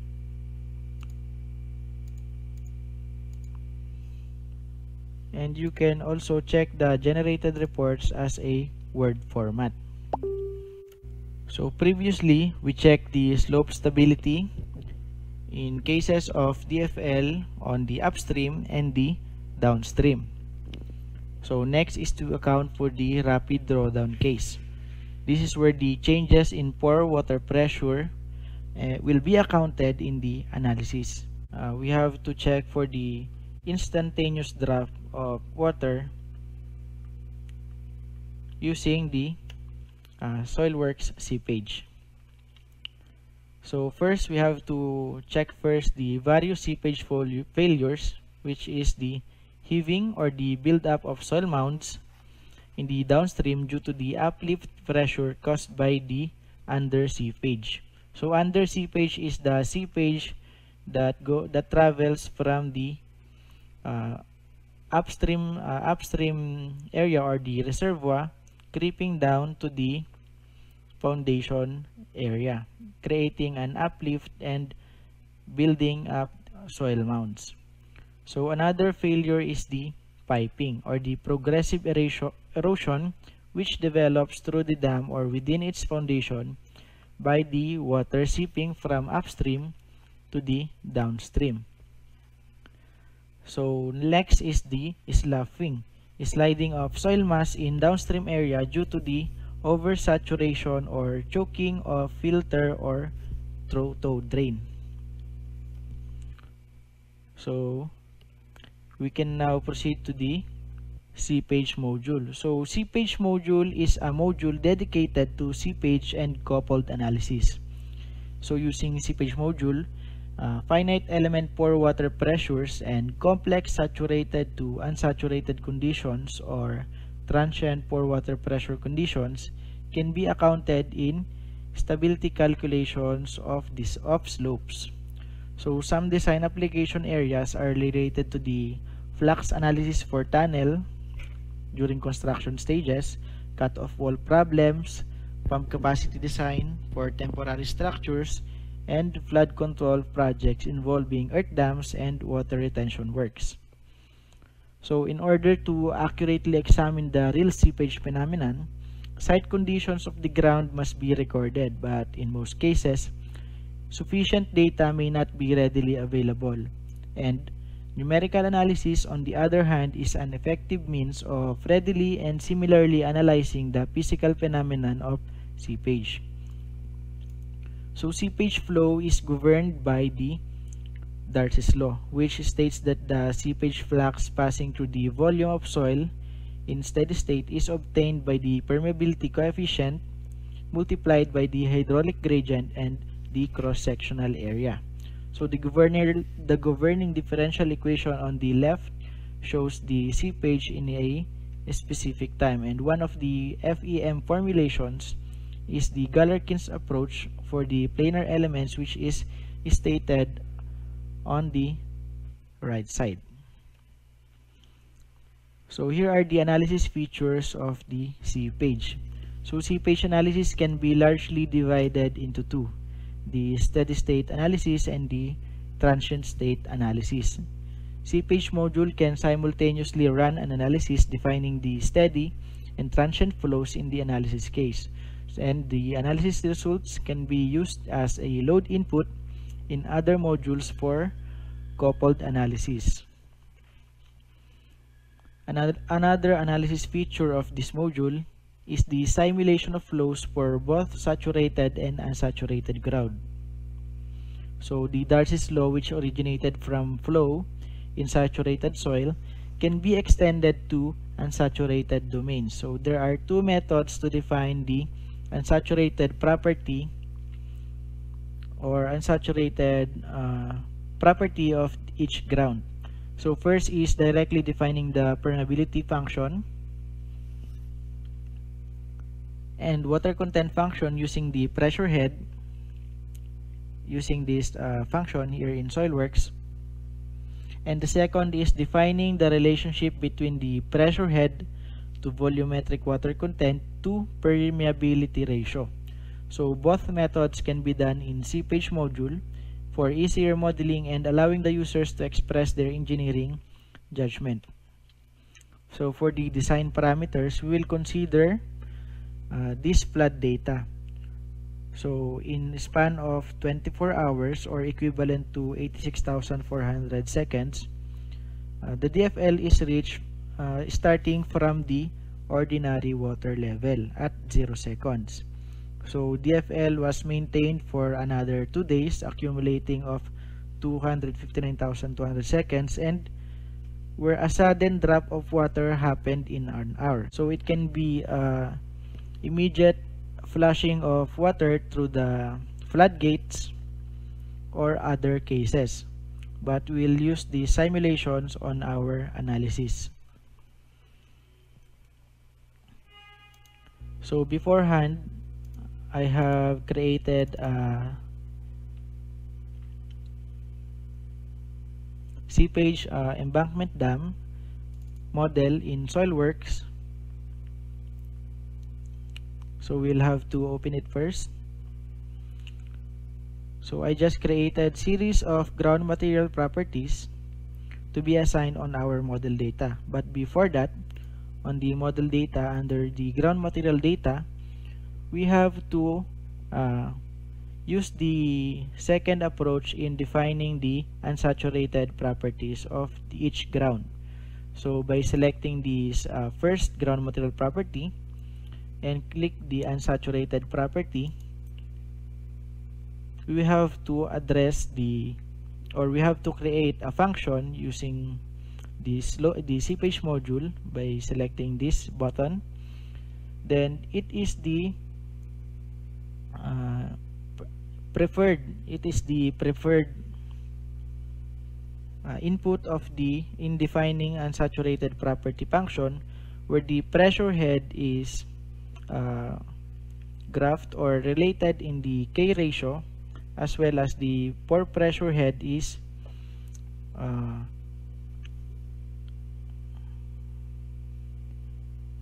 and you can also check the generated reports as a Word format. So previously, we checked the slope stability in cases of DFL on the upstream and the downstream. So next is to account for the rapid drawdown case. This is where the changes in pore water pressure uh, will be accounted in the analysis. Uh, we have to check for the instantaneous draft of water using the uh, SoilWorks seepage. So first we have to check first the various seepage failures which is the heaving or the buildup of soil mounds in the downstream due to the uplift pressure caused by the under seepage. So under seepage is the seepage that go that travels from the uh, upstream uh, upstream area or the reservoir creeping down to the foundation area creating an uplift and building up soil mounds so another failure is the piping or the progressive erosion which develops through the dam or within its foundation by the water seeping from upstream to the downstream so next is the sloughing, sliding of soil mass in downstream area due to the oversaturation or choking of filter or toe drain. So we can now proceed to the seepage module. So seepage module is a module dedicated to seepage and coupled analysis. So using seepage module, uh, finite element pore water pressures and complex saturated to unsaturated conditions or transient pore water pressure conditions can be accounted in stability calculations of these of slopes. So some design application areas are related to the flux analysis for tunnel during construction stages, cut-off wall problems, pump capacity design for temporary structures, and flood control projects involving earth dams and water retention works. So in order to accurately examine the real seepage phenomenon, site conditions of the ground must be recorded, but in most cases, sufficient data may not be readily available. And numerical analysis, on the other hand, is an effective means of readily and similarly analyzing the physical phenomenon of seepage. So seepage flow is governed by the Darcy's law, which states that the seepage flux passing through the volume of soil in steady state is obtained by the permeability coefficient multiplied by the hydraulic gradient and the cross-sectional area. So the governor the governing differential equation on the left shows the seepage in a specific time and one of the FEM formulations is the Galerkin's approach for the planar elements which is stated on the right side. So here are the analysis features of the seepage. So seepage analysis can be largely divided into two, the steady state analysis and the transient state analysis. seepage module can simultaneously run an analysis defining the steady and transient flows in the analysis case. And the analysis results can be used as a load input in other modules for coupled analysis. Another, another analysis feature of this module is the simulation of flows for both saturated and unsaturated ground. So the Darcy's law which originated from flow in saturated soil can be extended to unsaturated domains. So there are two methods to define the unsaturated property or unsaturated uh, property of each ground. So first is directly defining the permeability function and water content function using the pressure head using this uh, function here in SoilWorks. And the second is defining the relationship between the pressure head to volumetric water content to permeability ratio. So both methods can be done in seepage module for easier modeling and allowing the users to express their engineering judgment. So for the design parameters, we will consider uh, this flood data. So in span of 24 hours or equivalent to 86,400 seconds, uh, the DFL is reached uh, starting from the ordinary water level at 0 seconds. So DFL was maintained for another 2 days accumulating of 259,200 seconds and where a sudden drop of water happened in an hour. So it can be uh, immediate flushing of water through the floodgates or other cases. But we'll use the simulations on our analysis. So beforehand, I have created a seepage uh, embankment dam model in SoilWorks. So we'll have to open it first. So I just created series of ground material properties to be assigned on our model data. But before that, on the model data under the ground material data, we have to uh, use the second approach in defining the unsaturated properties of each ground. So by selecting this uh, first ground material property and click the unsaturated property, we have to address the or we have to create a function using this the seepage module by selecting this button. Then it is the uh, preferred it is the preferred uh, input of the in defining unsaturated property function where the pressure head is uh, graphed or related in the K ratio as well as the pore pressure head is uh,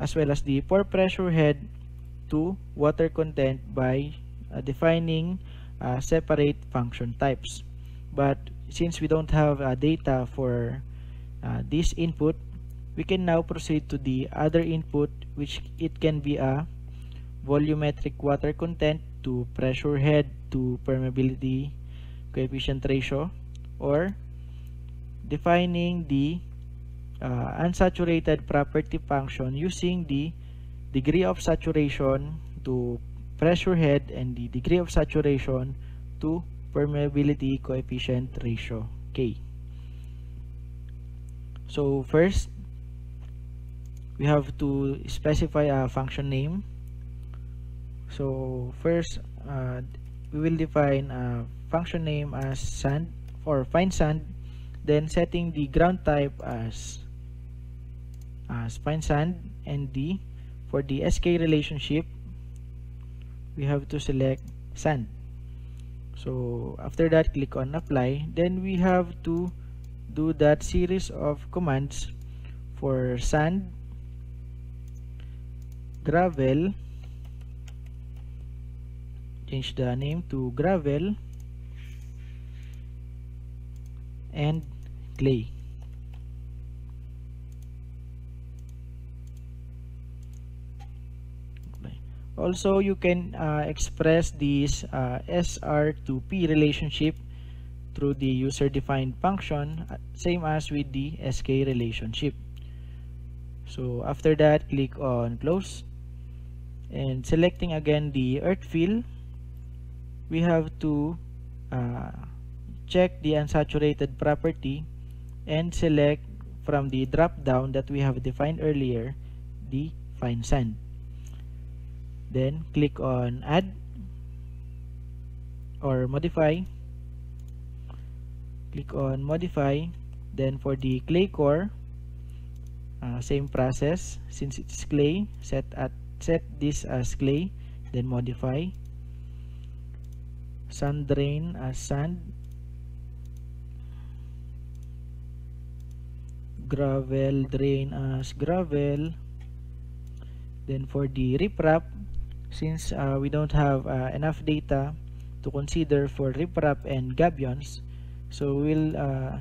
as well as the pore pressure head to water content by uh, defining uh, separate function types. But since we don't have uh, data for uh, this input, we can now proceed to the other input which it can be a volumetric water content to pressure head to permeability coefficient ratio or defining the uh, unsaturated property function using the degree of saturation to pressure head and the degree of saturation to permeability coefficient ratio K. So first, we have to specify a function name. So first, uh, we will define a function name as sand or fine sand, then setting the ground type as, as fine sand and d. For the SK relationship we have to select sand so after that click on apply. Then we have to do that series of commands for sand gravel change the name to gravel and clay. Also you can uh, express this uh, SR to P relationship through the user defined function uh, same as with the SK relationship. So after that click on close and selecting again the earth fill we have to uh, check the unsaturated property and select from the drop down that we have defined earlier the fine sand. Then click on add or modify. Click on modify. Then for the clay core uh, same process. Since it's clay set at set this as clay then modify sand drain as sand. Gravel drain as gravel. Then for the riprap since uh, we don't have uh, enough data to consider for riprap and gabions so we'll uh,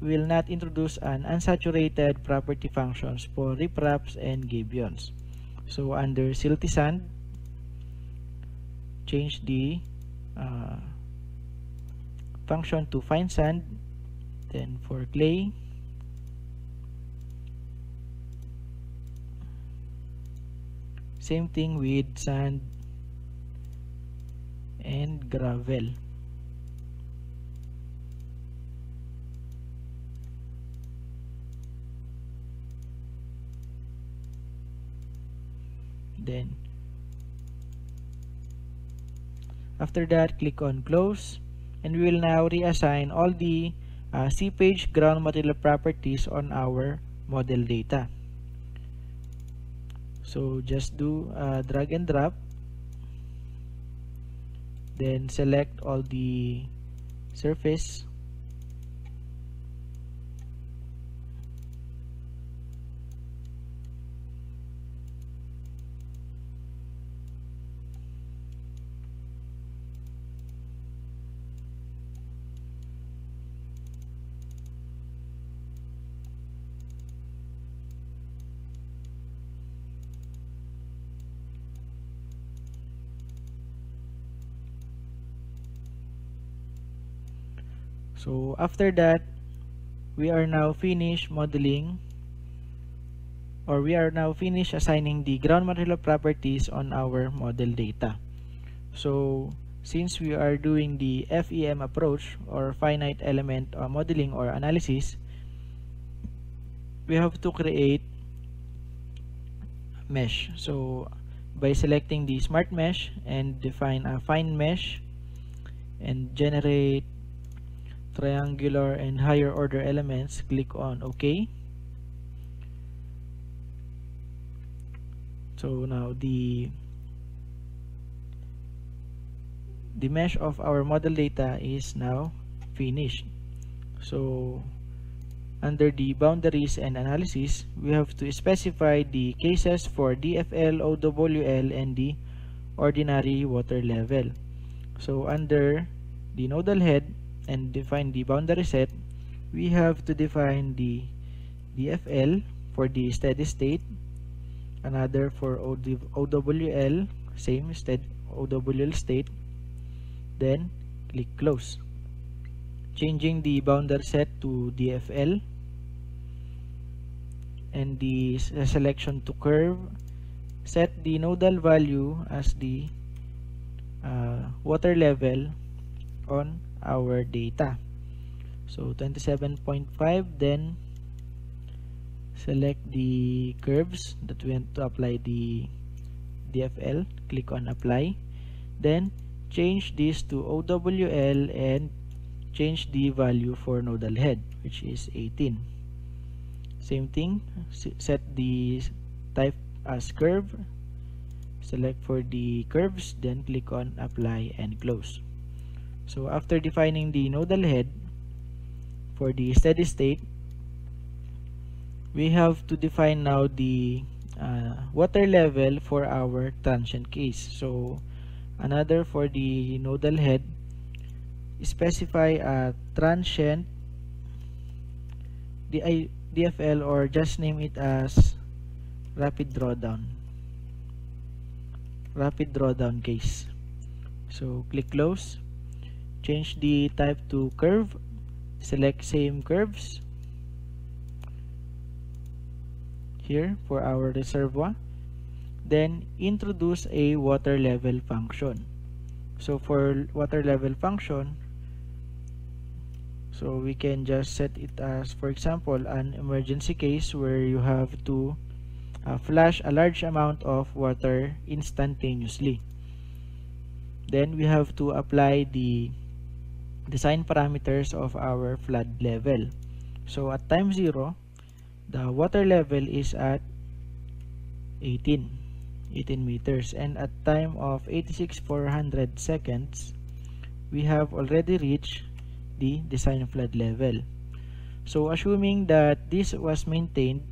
will not introduce an unsaturated property functions for ripraps and gabions. So under silty sand change the uh, function to find sand then for clay same thing with sand and gravel. Then After that, click on close and we will now reassign all the uh, seepage ground material properties on our model data. So just do uh, drag and drop then select all the surface so after that we are now finished modeling or we are now finished assigning the ground material properties on our model data. So since we are doing the FEM approach or finite element uh, modeling or analysis we have to create mesh. So by selecting the smart mesh and define a fine mesh and generate triangular and higher order elements click on OK. So now the the mesh of our model data is now finished. So under the boundaries and analysis we have to specify the cases for DFL, OWL and the ordinary water level. So under the nodal head and define the boundary set, we have to define the DFL for the steady state, another for OWL, same steady OWL state, then click close. Changing the boundary set to DFL and the selection to curve, set the nodal value as the uh, water level on our data. So 27.5 then select the curves that we want to apply the DFL click on apply. Then change this to OWL and change the value for nodal head which is 18 same thing set the type as curve. Select for the curves then click on apply and close so after defining the nodal head for the steady state, we have to define now the uh, water level for our transient case. So another for the nodal head specify a transient DFL or just name it as rapid drawdown. Rapid drawdown case. So click close change the type to curve. Select same curves. Here for our reservoir then introduce a water level function. So for water level function so we can just set it as for example an emergency case where you have to uh, flush a large amount of water instantaneously. Then we have to apply the design parameters of our flood level. So at time 0 the water level is at 18 18 meters. And at time of 86,400 seconds we have already reached the design flood level. So assuming that this was maintained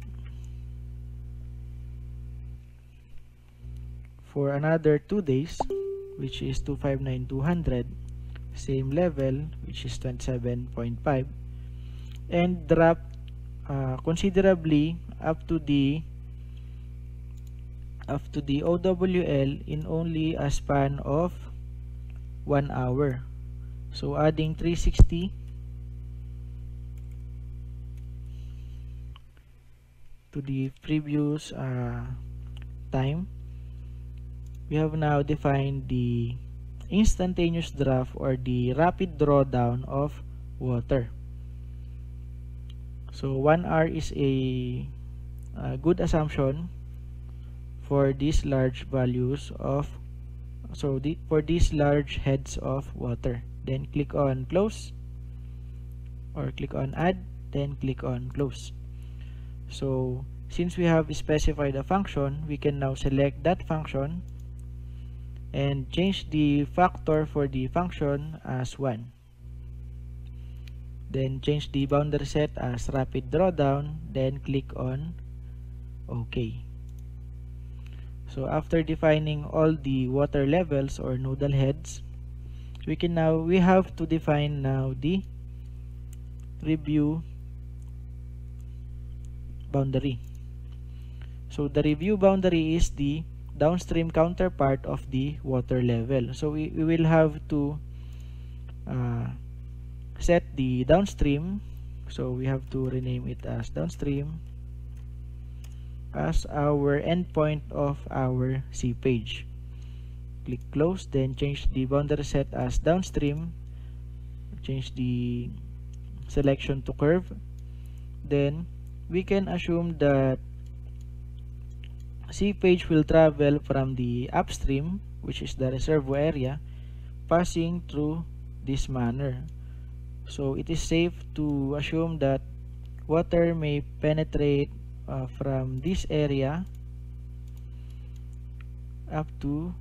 for another two days which is 259200 same level which is 27.5 and drop uh, considerably up to the up to the OWL in only a span of 1 hour. So adding 360 to the previous uh, time we have now defined the instantaneous draft or the rapid drawdown of water. So 1R is a, a good assumption for these large values of so the, for these large heads of water then click on close or click on add then click on close so since we have specified a function we can now select that function and change the factor for the function as 1 then change the boundary set as rapid drawdown then click on OK. So after defining all the water levels or nodal heads we can now we have to define now the review boundary. So the review boundary is the downstream counterpart of the water level. So we, we will have to uh, set the downstream. So we have to rename it as downstream as our endpoint of our seepage. Click close, then change the boundary set as downstream. Change the selection to curve. Then we can assume that seepage will travel from the upstream which is the reservoir area passing through this manner. So it is safe to assume that water may penetrate uh, from this area up to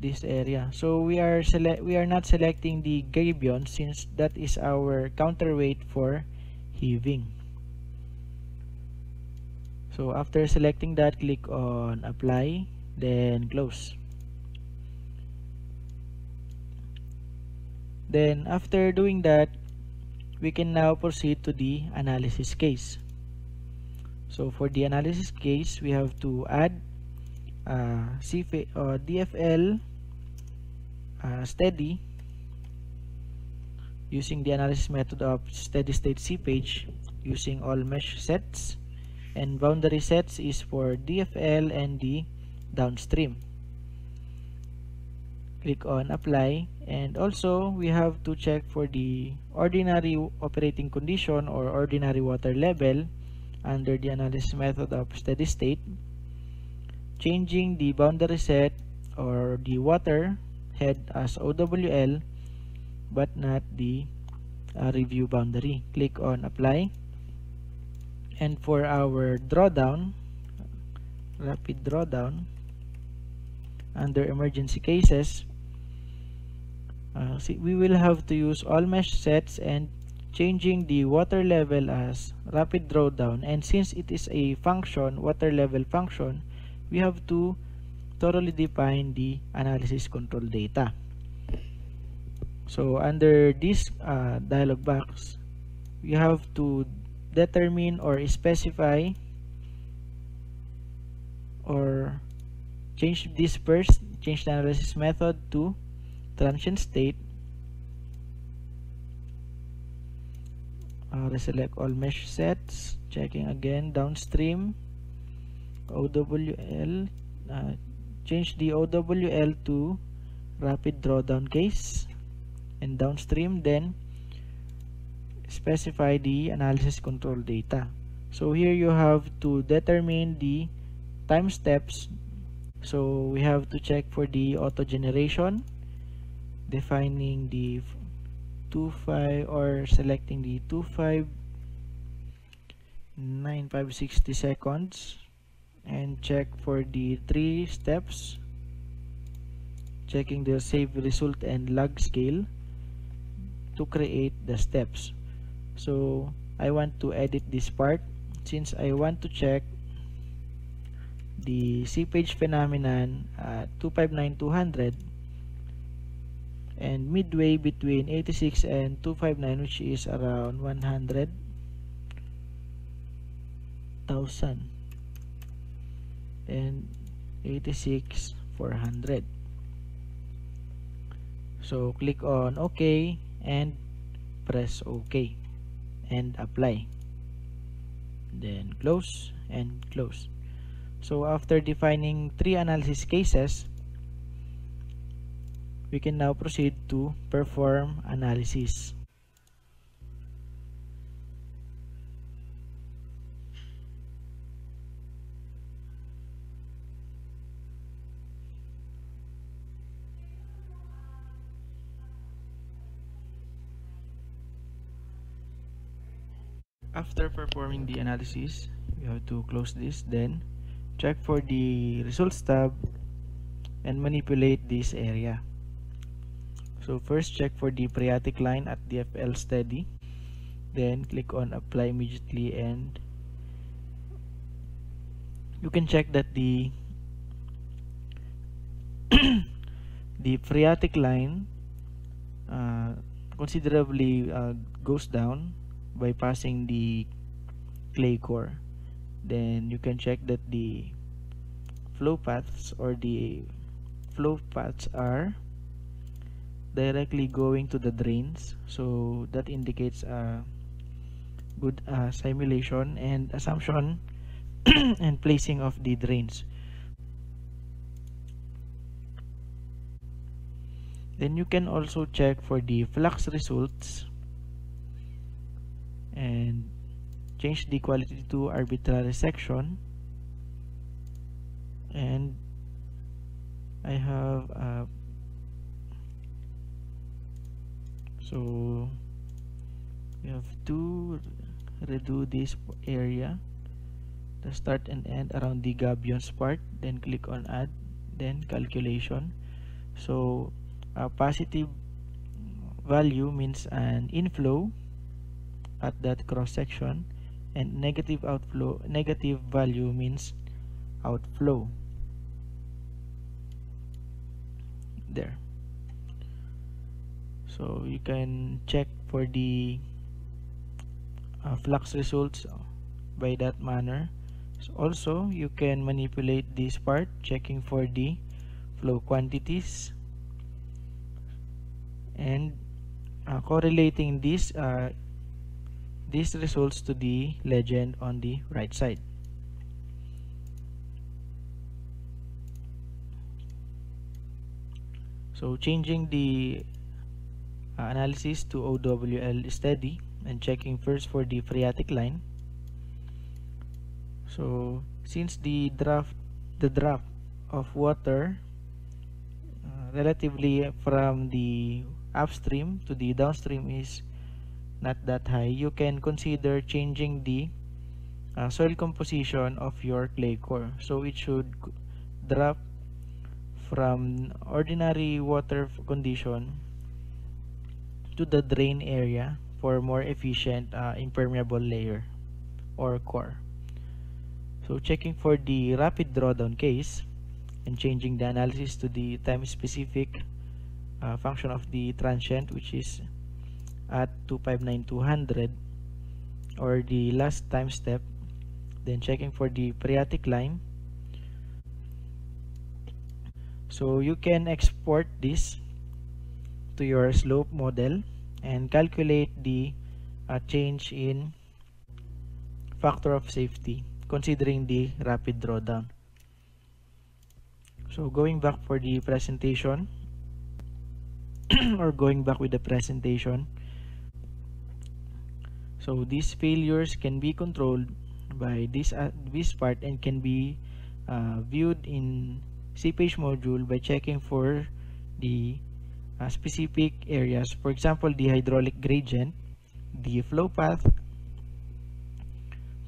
this area. So we are select we are not selecting the gabion since that is our counterweight for heaving so after selecting that click on apply then close. Then after doing that we can now proceed to the analysis case. So for the analysis case we have to add uh, uh, DFL uh, steady using the analysis method of steady state seepage using all mesh sets and boundary sets is for DFL and the downstream. Click on apply and also we have to check for the ordinary operating condition or ordinary water level under the analysis method of steady state. Changing the boundary set or the water head as OWL but not the uh, review boundary. Click on apply and for our drawdown rapid drawdown under emergency cases uh, see, we will have to use all mesh sets and changing the water level as rapid drawdown. And since it is a function water level function we have to thoroughly define the analysis control data. So under this uh, dialog box we have to determine or specify or change this first change the analysis method to transient state. Uh, reselect all mesh sets checking again downstream OWL uh, change the OWL to rapid drawdown case and downstream then specify the analysis control data. So here you have to determine the time steps. So we have to check for the auto generation defining the 25 or selecting the 25 9560 seconds and check for the three steps. Checking the save result and log scale to create the steps so I want to edit this part. Since I want to check the seepage phenomenon uh, at 259200 and midway between 86 and 259 which is around 100,000 and 86 400 so click on OK and press OK and apply then close and close so after defining three analysis cases we can now proceed to perform analysis. After performing the analysis, you have to close this then check for the results tab and manipulate this area. So first check for the phreatic line at DFL steady then click on apply immediately and you can check that the the phreatic line uh, considerably uh, goes down by passing the clay core. Then you can check that the flow paths or the flow paths are directly going to the drains. So that indicates a good uh, simulation and assumption and placing of the drains. Then you can also check for the flux results and change the quality to arbitrary section. And I have a so we have to redo this area the start and end around the gabions part then click on add then calculation. So a positive value means an inflow at that cross section and negative outflow negative value means outflow. There. So you can check for the uh, flux results by that manner. So also you can manipulate this part checking for the flow quantities. And uh, correlating this uh, these results to the legend on the right side. So changing the uh, analysis to OWL steady and checking first for the phreatic line. So since the draft the draft of water uh, relatively from the upstream to the downstream is not that high you can consider changing the uh, soil composition of your clay core so it should drop from ordinary water condition to the drain area for more efficient uh, impermeable layer or core. So checking for the rapid drawdown case and changing the analysis to the time specific uh, function of the transient which is at 259200 or the last time step then checking for the phreatic line. So you can export this to your slope model and calculate the uh, change in factor of safety considering the rapid drawdown. So going back for the presentation or going back with the presentation so these failures can be controlled by this uh, this part and can be uh, viewed in seepage module by checking for the uh, specific areas. For example the hydraulic gradient the flow path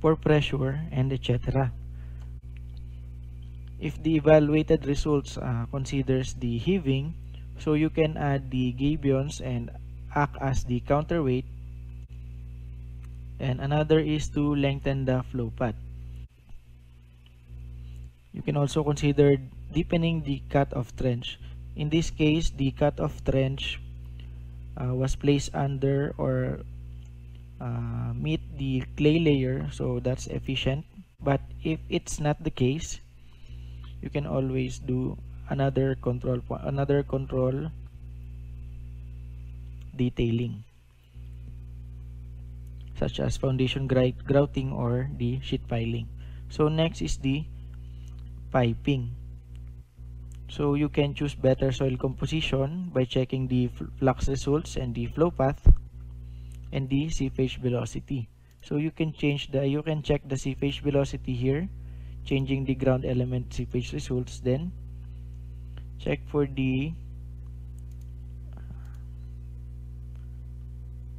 pore pressure and etc if the evaluated results uh, considers the heaving so you can add the gabions and act as the counterweight and another is to lengthen the flow path. You can also consider deepening the cut-off trench. In this case the cut-off trench uh, was placed under or uh, meet the clay layer so that's efficient. But if it's not the case you can always do another control another control detailing such as foundation grouting or the sheet piling. So next is the piping. So you can choose better soil composition by checking the flux results and the flow path and the seepage velocity. So you can change the you can check the seepage velocity here, changing the ground element seepage results then check for the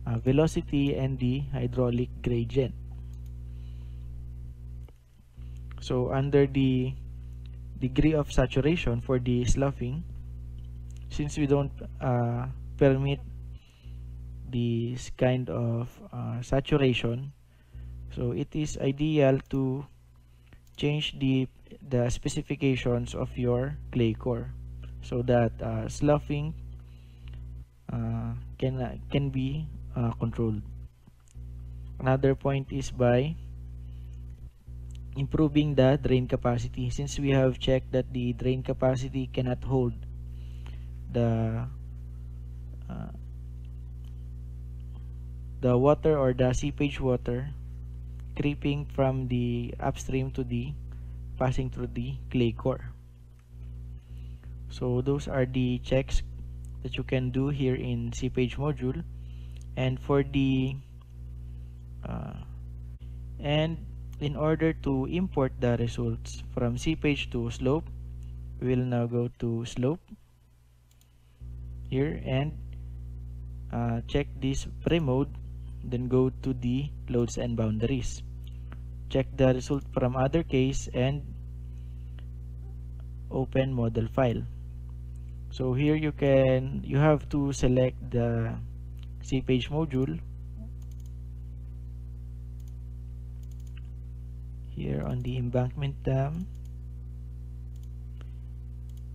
uh, velocity and the hydraulic gradient. So under the degree of saturation for the sloughing since we don't uh, permit this kind of uh, saturation so it is ideal to change the the specifications of your clay core so that uh, sloughing uh, can uh, can be uh, controlled. Another point is by improving the drain capacity. Since we have checked that the drain capacity cannot hold the uh, the water or the seepage water creeping from the upstream to the passing through the clay core. So those are the checks that you can do here in seepage module and for the uh, and in order to import the results from seepage to slope we will now go to slope here and uh, check this pre-mode then go to the loads and boundaries. Check the result from other case and open model file. So here you can you have to select the seepage module here on the embankment dam.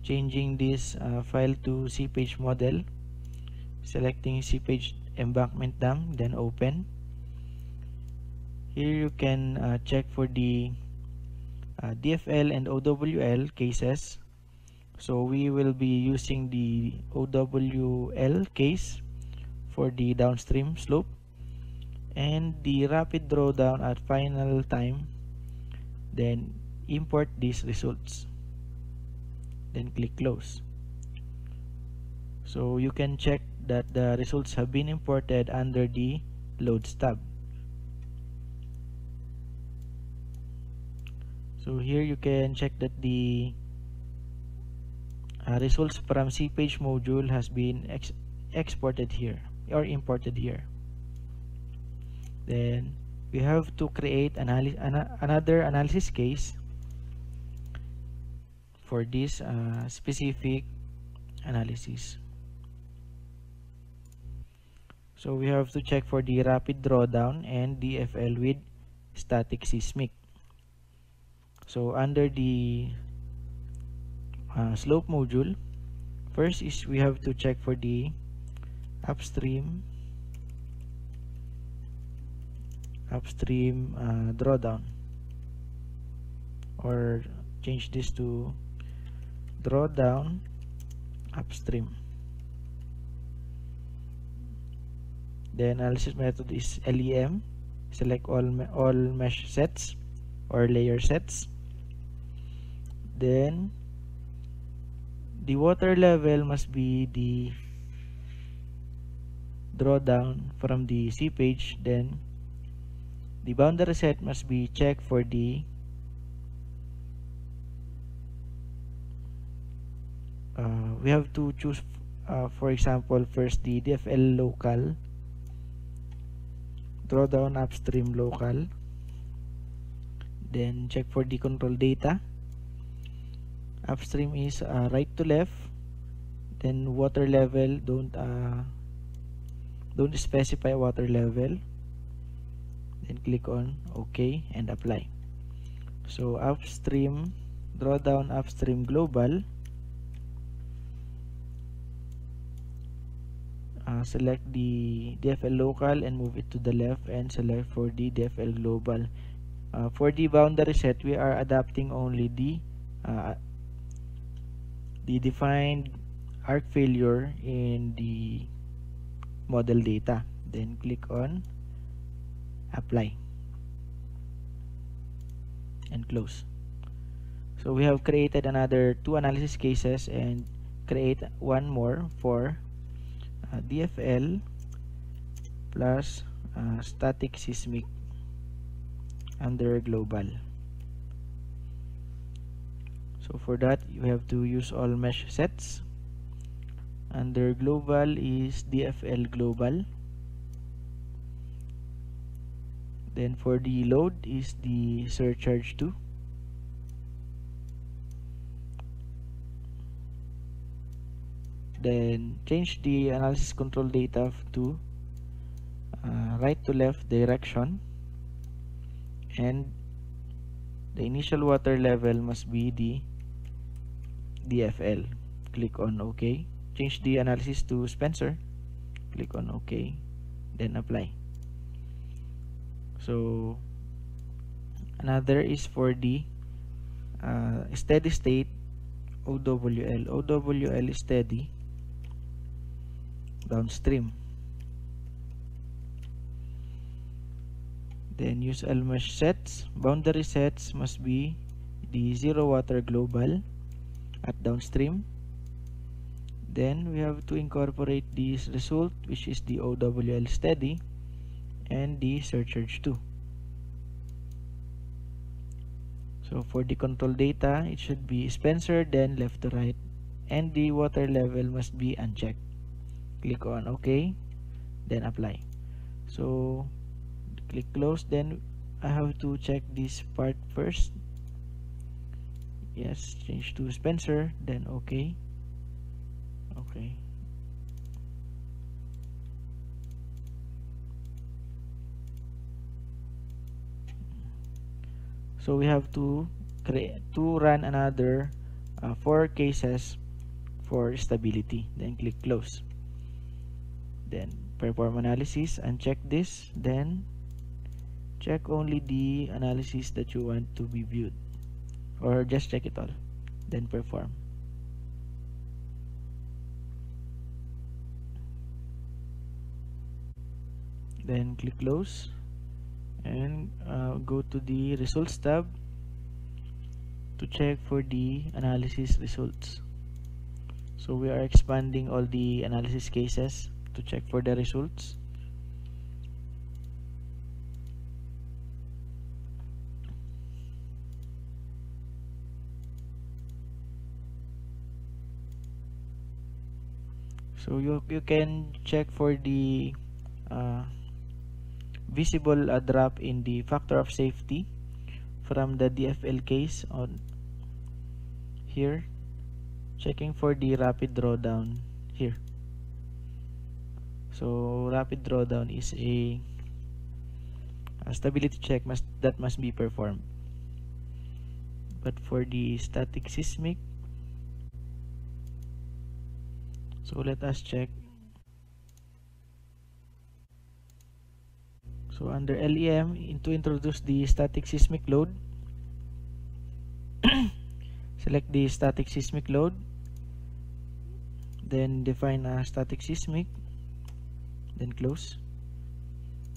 Changing this uh, file to seepage model. Selecting seepage embankment dam then open. Here you can uh, check for the uh, DFL and OWL cases. So we will be using the OWL case for the downstream slope and the rapid drawdown at final time then import these results. Then click close. So you can check that the results have been imported under the loads tab. So here you can check that the uh, results from seepage module has been ex exported here or imported here then we have to create an another analysis case for this uh, specific analysis So we have to check for the rapid drawdown and DFL with static seismic. So under the uh, slope module, first is we have to check for the upstream upstream uh, drawdown. Or change this to drawdown upstream. The analysis method is LEM select all me all mesh sets or layer sets. Then the water level must be the drawdown from the seepage, then the boundary set must be checked for the uh, we have to choose uh, for example first the DFL local drawdown upstream local then check for the control data. Upstream is uh, right to left then water level don't uh, don't specify water level. Then click on OK and apply. So upstream drawdown upstream global. Uh, select the DFL local and move it to the left and select for the DFL global. Uh, for the boundary set we are adapting only the uh, the defined arc failure in the model data. Then click on apply and close. So we have created another two analysis cases and create one more for uh, DFL plus uh, static seismic under global. So for that you have to use all mesh sets under global is DFL global. Then for the load is the surcharge 2 then change the analysis control data to uh, right to left direction. And the initial water level must be the DFL click on OK change the analysis to Spencer. Click on OK then apply. So another is for the uh, steady state OWL OWL is steady downstream. Then use mesh sets. Boundary sets must be the zero water global at downstream then we have to incorporate this result which is the OWL steady and the surcharge 2 so for the control data it should be Spencer then left to right and the water level must be unchecked. Click on OK then apply. So click close then I have to check this part first. Yes change to Spencer then OK okay. So we have to create to run another uh, four cases for stability. Then click close. Then perform analysis and check this. Then check only the analysis that you want to be viewed. Or just check it all. Then perform then click close and uh, go to the results tab to check for the analysis results. So we are expanding all the analysis cases to check for the results. So you, you can check for the uh, visible uh, drop in the factor of safety from the DFL case on here. Checking for the rapid drawdown here. So rapid drawdown is a, a stability check must that must be performed. But for the static seismic so let us check so under LEM to introduce the static seismic load. Select the static seismic load. Then define a static seismic. Then close.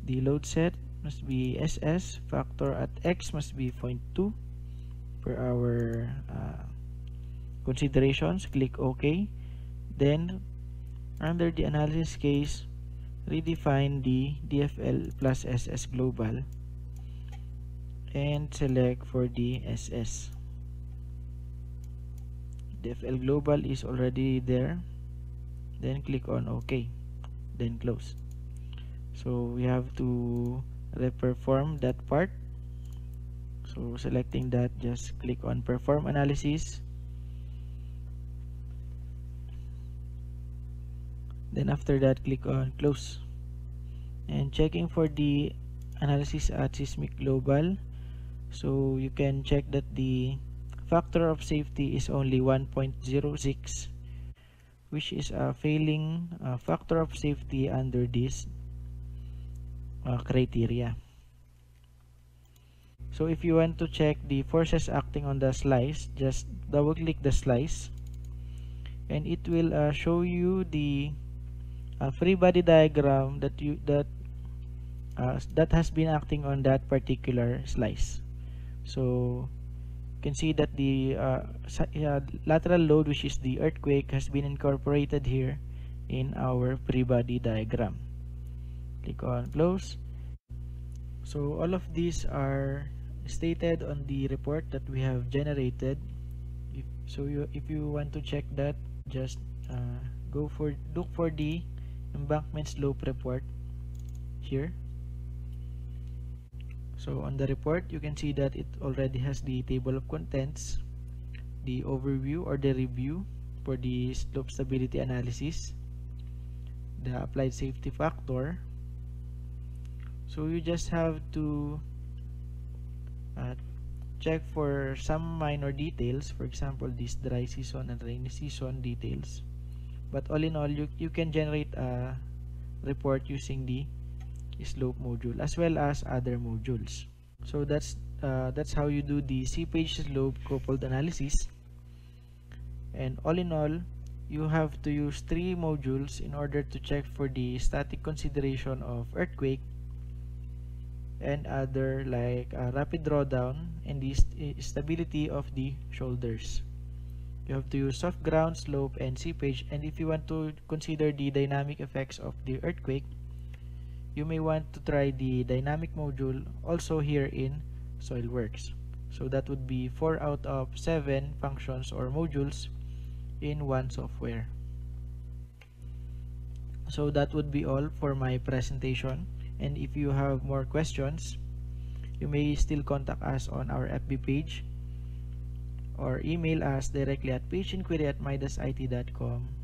The load set must be SS factor at X must be 0.2 per our uh, considerations click OK. Then under the analysis case redefine the DFL plus SS global and select for the SS DFL global is already there. Then click on OK. Then close. So we have to reperform that part. So selecting that just click on perform analysis then after that click on close. And checking for the analysis at seismic global. So you can check that the factor of safety is only 1.06 which is a failing uh, factor of safety under this uh, criteria. So if you want to check the forces acting on the slice just double click the slice. And it will uh, show you the uh, free body diagram that you that uh, that has been acting on that particular slice. So you can see that the uh, lateral load which is the earthquake has been incorporated here in our free body diagram. Click on close. So all of these are stated on the report that we have generated. If, so you, if you want to check that just uh, go for look for the embankment slope report here. So on the report you can see that it already has the table of contents the overview or the review for the slope stability analysis the applied safety factor. So you just have to uh, check for some minor details for example this dry season and rainy season details but all in all you, you can generate a report using the slope module as well as other modules so that's uh, that's how you do the seepage slope coupled analysis and all in all you have to use three modules in order to check for the static consideration of earthquake and other like uh, rapid drawdown and the st eh, stability of the shoulders. You have to use soft ground, slope, and seepage. And if you want to consider the dynamic effects of the earthquake, you may want to try the dynamic module also here in SoilWorks. So that would be 4 out of 7 functions or modules in one software. So that would be all for my presentation and if you have more questions you may still contact us on our FB page or email us directly at pateinquiry at midasIT.com